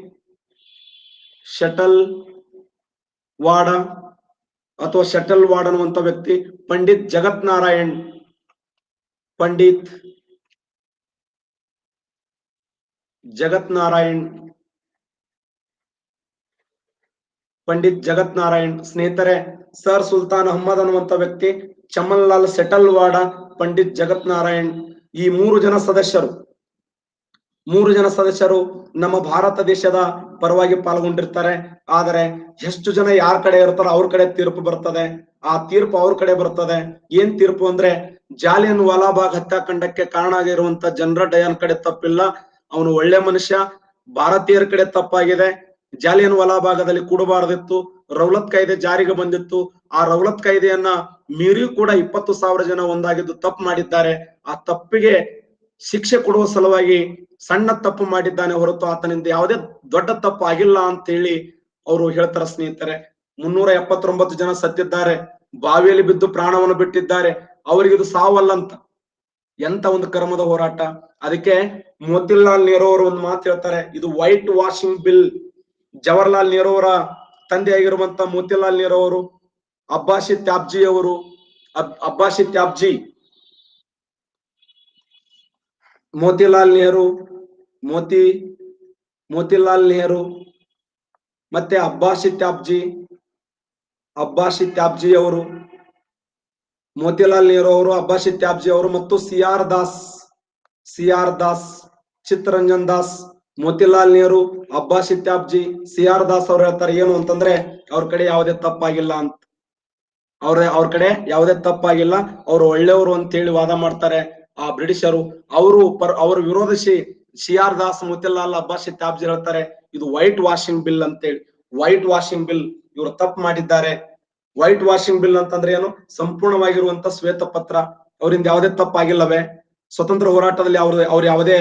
ಶಟಲ್ ವಾಡ ಅಥವಾ ಶಟಲ್ ವಾರ್ಡ್ ಅನ್ನುವಂತ ವ್ಯಕ್ತಿ ಪಂಡಿತ್ ಜಗತ್ ನಾರಾಯಣ್ ಪಂಡಿತ್ ಜಗತ್ ನಾರಾಯಣ್ ಪಂಡಿತ್ ಜಗತ್ ನಾರಾಯಣ್ ಸ್ನೇಹಿತರೆ, ಸರ್ ಸುಲ್ತಾನ್ ಅಹಮ್ಮದ್ ಅನ್ನುವಂತ ವ್ಯಕ್ತಿ ಚಮನ್ ಲಾಲ್ ಸೆಟಲ್ ವಾಡ ಪಂಡಿತ್ ಜಗತ್ ನಾರಾಯಣ್ ಈ ಮೂರು ಜನ ಸದಸ್ಯರು, ಮೂರು ಜನ ಸದಸ್ಯರು ನಮ್ಮ ಭಾರತ ದೇಶದ ಪರವಾಗಿ ಪಾಲ್ಗೊಂಡಿರ್ತಾರೆ. ಆದರೆ ಎಷ್ಟು ಜನ ಯಾರ ಕಡೆ ಇರ್ತಾರೋ ಅವ್ರ ಕಡೆ ತೀರ್ಪು ಬರ್ತದೆ. ಆ ತೀರ್ಪು ಅವ್ರ ಕಡೆ ಬರ್ತದೆ. ಏನ್ ತೀರ್ಪು ಅಂದ್ರೆ ಜಾಲಿಯನ್ ವಾಲಾಬಾಗ್ ಹತ್ಯಾಕಾಂಡಕ್ಕೆ ಕಾರಣ ಆಗಿರುವಂತ ಜನರ ಡಯಾನ್ ಕಡೆ ತಪ್ಪಿಲ್ಲ. ಅವನು ಒಳ್ಳೆ ಮನುಷ್ಯ, ಭಾರತೀಯರ ಕಡೆ ತಪ್ಪಾಗಿದೆ. ಜಾಲಿಯನ್ ವಾಲಾಬಾಗದಲ್ಲಿ ಕೂಡಬಾರದಿತ್ತು. ರೌಲತ್ ಕಾಯ್ದೆ ಜಾರಿಗೆ ಬಂದಿತ್ತು. ಆ ರೌಲತ್ ಕಾಯ್ದೆಯನ್ನ ಮೀರಿ ಕೂಡ ಇಪ್ಪತ್ತು ಸಾವಿರ ಜನ ಒಂದಾಗಿದ್ದು ತಪ್ಪು ಮಾಡಿದ್ದಾರೆ. ಆ ತಪ್ಪಿಗೆ ಶಿಕ್ಷೆ ಕೊಡುವ ಸಲುವಾಗಿ ಸಣ್ಣ ತಪ್ಪು ಮಾಡಿದ್ದಾನೆ ಹೊರತು ಆತನಿಂದ ಯಾವುದೇ ದೊಡ್ಡ ತಪ್ಪು ಆಗಿಲ್ಲ ಅಂತ ಹೇಳಿ ಅವರು ಹೇಳ್ತಾರೆ ಸ್ನೇಹಿತರೆ. ಮುನ್ನೂರ ಎಪ್ಪತ್ತೊಂಬತ್ತು ಜನ ಸತ್ತಿದ್ದಾರೆ. ಬಾವಿಯಲ್ಲಿ ಬಿದ್ದು ಪ್ರಾಣವನ್ನು ಬಿಟ್ಟಿದ್ದಾರೆ. ಅವರಿಗಿದು ಸಾವಲ್ಲ ಅಂತ. ಎಂತ ಒಂದು ಕರ್ಮದ ಹೋರಾಟ. ಅದಕ್ಕೆ ಮೋತಿಲಾಲ್ ನೆಹರು ಅವರು ಒಂದು ಮಾತು ಹೇಳ್ತಾರೆ. ಇದು white washing bill Jawaharlal Nehru ಅವರ ತಂದೆಯಾಗಿರುವಂತ ಮೋತಿಲಾಲ್ ನೆಹರು ಅವರು, ಅಬ್ಬಾಸಿ ತ್ಯಾಬ್ಜಿ ಅವರು, ಅಬ್- ಅಬ್ಬಾಸಿ ತ್ಯಾಬ್ಜಿ ಮೋತಿಲಾಲ್ ನೆಹರು, ಮೋತಿ, ಮೋತಿಲಾಲ್ ನೆಹರು, ಮತ್ತೆ ಅಬ್ಬಾಸಿ ತ್ಯಾಬ್ಜಿ ಅಬ್ಬಾಸಿ ತ್ಯಾಬ್ಜಿ ಅವರು, ಮೋತಿಲಾಲ್ ನೆಹರು ಅವರು ಅಬ್ಬಾಸಿ ತ್ಯಾಬ್ಜಿ ಅವರು ಮತ್ತು C R Das C R Das, Chittaranjan Das, Motilal Nehru Abbas Tyabji C R Das ಅವ್ರು ಹೇಳ್ತಾರೆ ಏನು ಅಂತಂದ್ರೆ ಅವ್ರ ಕಡೆ ಯಾವುದೇ ತಪ್ಪಾಗಿಲ್ಲ ಅಂತ. ಅವ್ರ ಅವ್ರ ಕಡೆ ಯಾವುದೇ ತಪ್ಪಾಗಿಲ್ಲ, ಅವ್ರು ಒಳ್ಳೆಯವರು ಅಂತ ಹೇಳಿ ವಾದ ಮಾಡ್ತಾರೆ. ಆ ಬ್ರಿಟಿಷರು, ಅವರು ಪರ್, ಅವರು ವಿರೋಧಿಸಿ ಸಿ ಆರ್ ದಾಸ್ ಮೋತಿಲಾಲ್ ಅಬ್ಬಾಸಿ ತ್ಯಾಬ್ಜಿ ಹೇಳ್ತಾರೆ, ಇದು ವೈಟ್ ವಾಷಿಂಗ್ ಬಿಲ್ ಅಂತೇಳಿ. ವೈಟ್ ವಾಷಿಂಗ್ ಬಿಲ್ ಇವರು ತಪ್ಪು ಮಾಡಿದ್ದಾರೆ. ವೈಟ್ ವಾಷಿಂಗ್ ಬಿಲ್ ಅಂತಂದ್ರೆ ಏನು? ಸಂಪೂರ್ಣವಾಗಿರುವಂತ ಶ್ವೇತ ಪತ್ರ ಅವರಿಂದ ಯಾವುದೇ ತಪ್ಪಾಗಿಲ್ಲವೇ? ಸ್ವತಂತ್ರ ಹೋರಾಟದಲ್ಲಿ ಅವ್ರ, ಅವ್ರು ಯಾವುದೇ,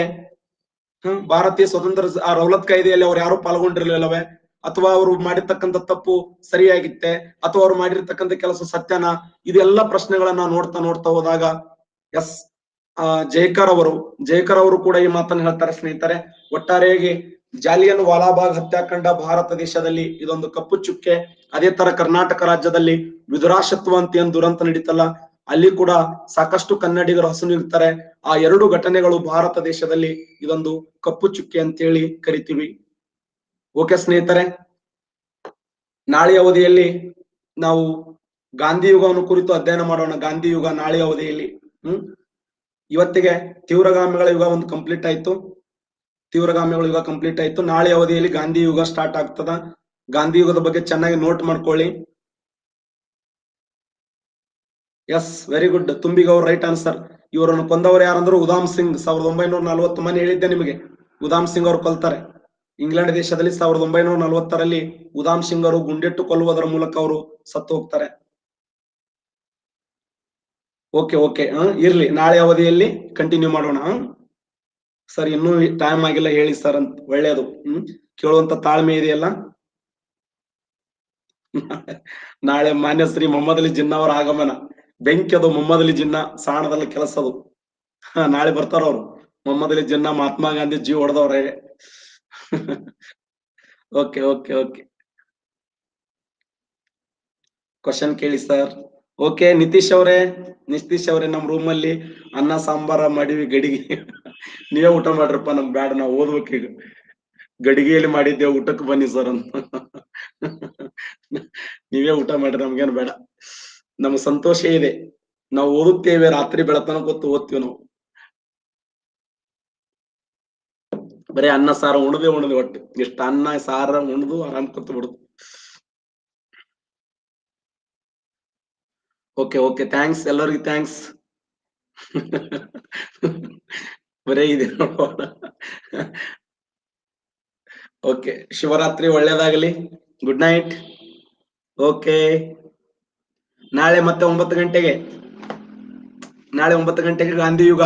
ಹ್ಮ್, ಭಾರತೀಯ ಸ್ವತಂತ್ರ ರೌಲತ್ ಕಾಯ್ದೆಯಲ್ಲಿ ಅವ್ರು ಯಾರು ಪಾಲ್ಗೊಂಡಿರ್ಲಿಲ್ಲವೇ? ಅಥವಾ ಅವರು ಮಾಡಿರ್ತಕ್ಕಂಥ ತಪ್ಪು ಸರಿಯಾಗಿತ್ತೆ? ಅಥವಾ ಅವ್ರು ಮಾಡಿರ್ತಕ್ಕಂಥ ಕೆಲಸ ಸತ್ಯನ? ಇದೆಲ್ಲ ಪ್ರಶ್ನೆಗಳನ್ನ ನೋಡ್ತಾ ನೋಡ್ತಾ ಹೋದಾಗ, ಎಸ್ ಆ ಜೈಕರ್ ಅವರು. ಜೈಕರ್ ಅವರು ಕೂಡ ಈ ಮಾತನ್ನ ಹೇಳ್ತಾರೆ, ಸ್ನೇಹಿತರೆ. ಒಟ್ಟಾರೆಯಾಗಿ ಜಾಲಿಯನ್ ವಾಲಾಬಾಗ್ ಹತ್ಯಾಕಾಂಡ ಭಾರತ ದೇಶದಲ್ಲಿ ಇದೊಂದು ಕಪ್ಪು ಚುಕ್ಕೆ. ಅದೇ ತರ ಕರ್ನಾಟಕ ರಾಜ್ಯದಲ್ಲಿ ವಿದುರಾಶತ್ವ ಅಂತ ಏನ್ ದುರಂತ ನಡೀತಲ್ಲ, ಅಲ್ಲಿ ಕೂಡ ಸಾಕಷ್ಟು ಕನ್ನಡಿಗರು ಹಸುನಿರ್ತಾರೆ ಆ ಎರಡು ಘಟನೆಗಳು ಭಾರತ ದೇಶದಲ್ಲಿ ಇದೊಂದು ಕಪ್ಪು ಚುಕ್ಕೆ ಅಂತೇಳಿ ಕರಿತೀವಿ. ಓಕೆ, ಸ್ನೇಹಿತರೆ. ನಾಳೆ ಅವಧಿಯಲ್ಲಿ ನಾವು ಗಾಂಧಿ ಯುಗವನ್ನು ಕುರಿತು ಅಧ್ಯಯನ ಮಾಡೋಣ. ಗಾಂಧಿ ಯುಗ ನಾಳೆ ಅವಧಿಯಲ್ಲಿ. ಹ್ಮ್? ಇವತ್ತಿಗೆ ತೀವ್ರಗಾಮಿಗಳ ಯುಗ ಒಂದು ಕಂಪ್ಲೀಟ್ ಆಯ್ತು. ತೀವ್ರಗಾಮಿಗಳ ಯುಗ ಕಂಪ್ಲೀಟ್ ಆಯ್ತು. ನಾಳೆ ಅವಧಿಯಲ್ಲಿ ಗಾಂಧಿ ಯುಗ ಸ್ಟಾರ್ಟ್ ಆಗ್ತದ. ಗಾಂಧಿ ಯುಗದ ಬಗ್ಗೆ ಚೆನ್ನಾಗಿ ನೋಟ್ ಮಾಡ್ಕೊಳ್ಳಿ. ಎಸ್ ವೆರಿ ಗುಡ್ ತುಂಬಿಗೌರ್ ರೈಟ್ ಆನ್ಸರ್ ಇವರನ್ನು ಕೊಂದವರು ಯಾರಂದ್ರು? ಉದಾಮ್ ಸಿಂಗ್, ಸಾವಿರದ ಒಂಬೈನೂರ ನಲವತ್ತು ಮನೆ ಹೇಳಿದ್ದೆ ನಿಮಗೆ. ಉದಾಮ್ ಸಿಂಗ್ ಅವರು ಕೊಲ್ತಾರೆ. ಇಂಗ್ಲೆಂಡ್ ದೇಶದಲ್ಲಿ ಸಾವಿರದ ಒಂಬೈನೂರ ನಲವತ್ತರಲ್ಲಿ ಉದಾಮ್ ಸಿಂಗ್ ಅವರು ಗುಂಡೆಟ್ಟು ಕೊಲ್ಲುವುದರ ಮೂಲಕ ಅವರು ಸತ್ತು ಹೋಗ್ತಾರೆ. ಓಕೆ ಓಕೆ ಇರ್ಲಿ. ನಾಳೆ ಅವಧಿಯಲ್ಲಿ ಕಂಟಿನ್ಯೂ ಮಾಡೋಣ ಸರ್ ಇನ್ನೂ ಟೈಮ್ ಆಗಿಲ್ಲ ಹೇಳಿ ಸರ್ ಅಂತ. ಒಳ್ಳೇದು ಹ್ಮ್? ಕೇಳುವಂತ ತಾಳ್ಮೆ ಇದೆಯಲ್ಲ? ನಾಳೆ ಮಾನ್ಯ ಶ್ರೀ ಮೊಹಮ್ಮದ್ ಅಲಿ ಜಿನ್ನಾ ಅವರ ಆಗಮನ. ಬೆಂಕಿ ಅದು ಮೊಹಮ್ಮದ್ ಅಲಿ ಜಿನ್ನಾ ಸಾಣದಲ್ಲಿ ಕೆಲಸ ಅದು ಹಾ, ನಾಳೆ ಬರ್ತಾರ ಅವ್ರು. ಮೊಹಮ್ಮದ್ ಅಲಿ ಜಿನ್ನಾ ಮಹಾತ್ಮ ಗಾಂಧಿ ಜೀವ ಹೊಡೆದವ್ರೆ. ಓಕೆ ಓಕೆ ಓಕೆ ಕ್ವಶನ್ ಕೇಳಿ ಸರ್ ಓಕೆ ನಿತೀಶ್ ಅವರೇ ನಿತೀಶ್ ಅವರೇ ನಮ್ ರೂಮ್ ಅಲ್ಲಿ ಅನ್ನ, ಸಾಂಬಾರ ಮಾಡಿವಿ ಗಡಿಗೆ. ನೀವೇ ಊಟ ಮಾಡ್ರಪ್ಪ ನಮ್ ಬ್ಯಾಡ, ನಾವು ಓದ್ಬೇಕೀಗ ಗಡಿಗೆಯಲ್ಲಿ ಮಾಡಿದ್ದೇವೆ ಊಟಕ್ಕೆ ಬನ್ನಿ ಸರ್ ಅಂತ. ನೀವೇ ಊಟ ಮಾಡ್ರಿ, ನಮ್ಗೇನ್ ಬೇಡ. ನಮ್ಗೆ ಸಂತೋಷ ಇದೆ. ನಾವು ಓದುತ್ತೇವೆ, ರಾತ್ರಿ ಬೆಳತನ ಗೊತ್ತು ಓದ್ತೀವಿ ನಾವು. ಬರೀ ಅನ್ನ, ಸಾರ ಉಣದೆ ಉಣದೆ ಒಟ್ಟು. ಇಷ್ಟ ಅನ್ನ, ಸಾರ ಉಣದು ಆರಾಮ್ ಕೊತ್ತು ಬಿಡುದು ಓಕೆ ಓಕೆ ಥ್ಯಾಂಕ್ಸ್ ಎಲ್ಲರಿಗೂ ಥ್ಯಾಂಕ್ಸ್ ಬರೇ ಇದೆ ಓಕೆ ಶಿವರಾತ್ರಿ ಒಳ್ಳೇದಾಗಲಿ. ಗುಡ್ ನೈಟ್ ಓಕೆ ನಾಳೆ ಮತ್ತೆ ಒಂಬತ್ತು ಗಂಟೆಗೆ. ನಾಳೆ ಒಂಬತ್ತು ಗಂಟೆಗೆ ಗಾಂಧಿ ಯುಗ.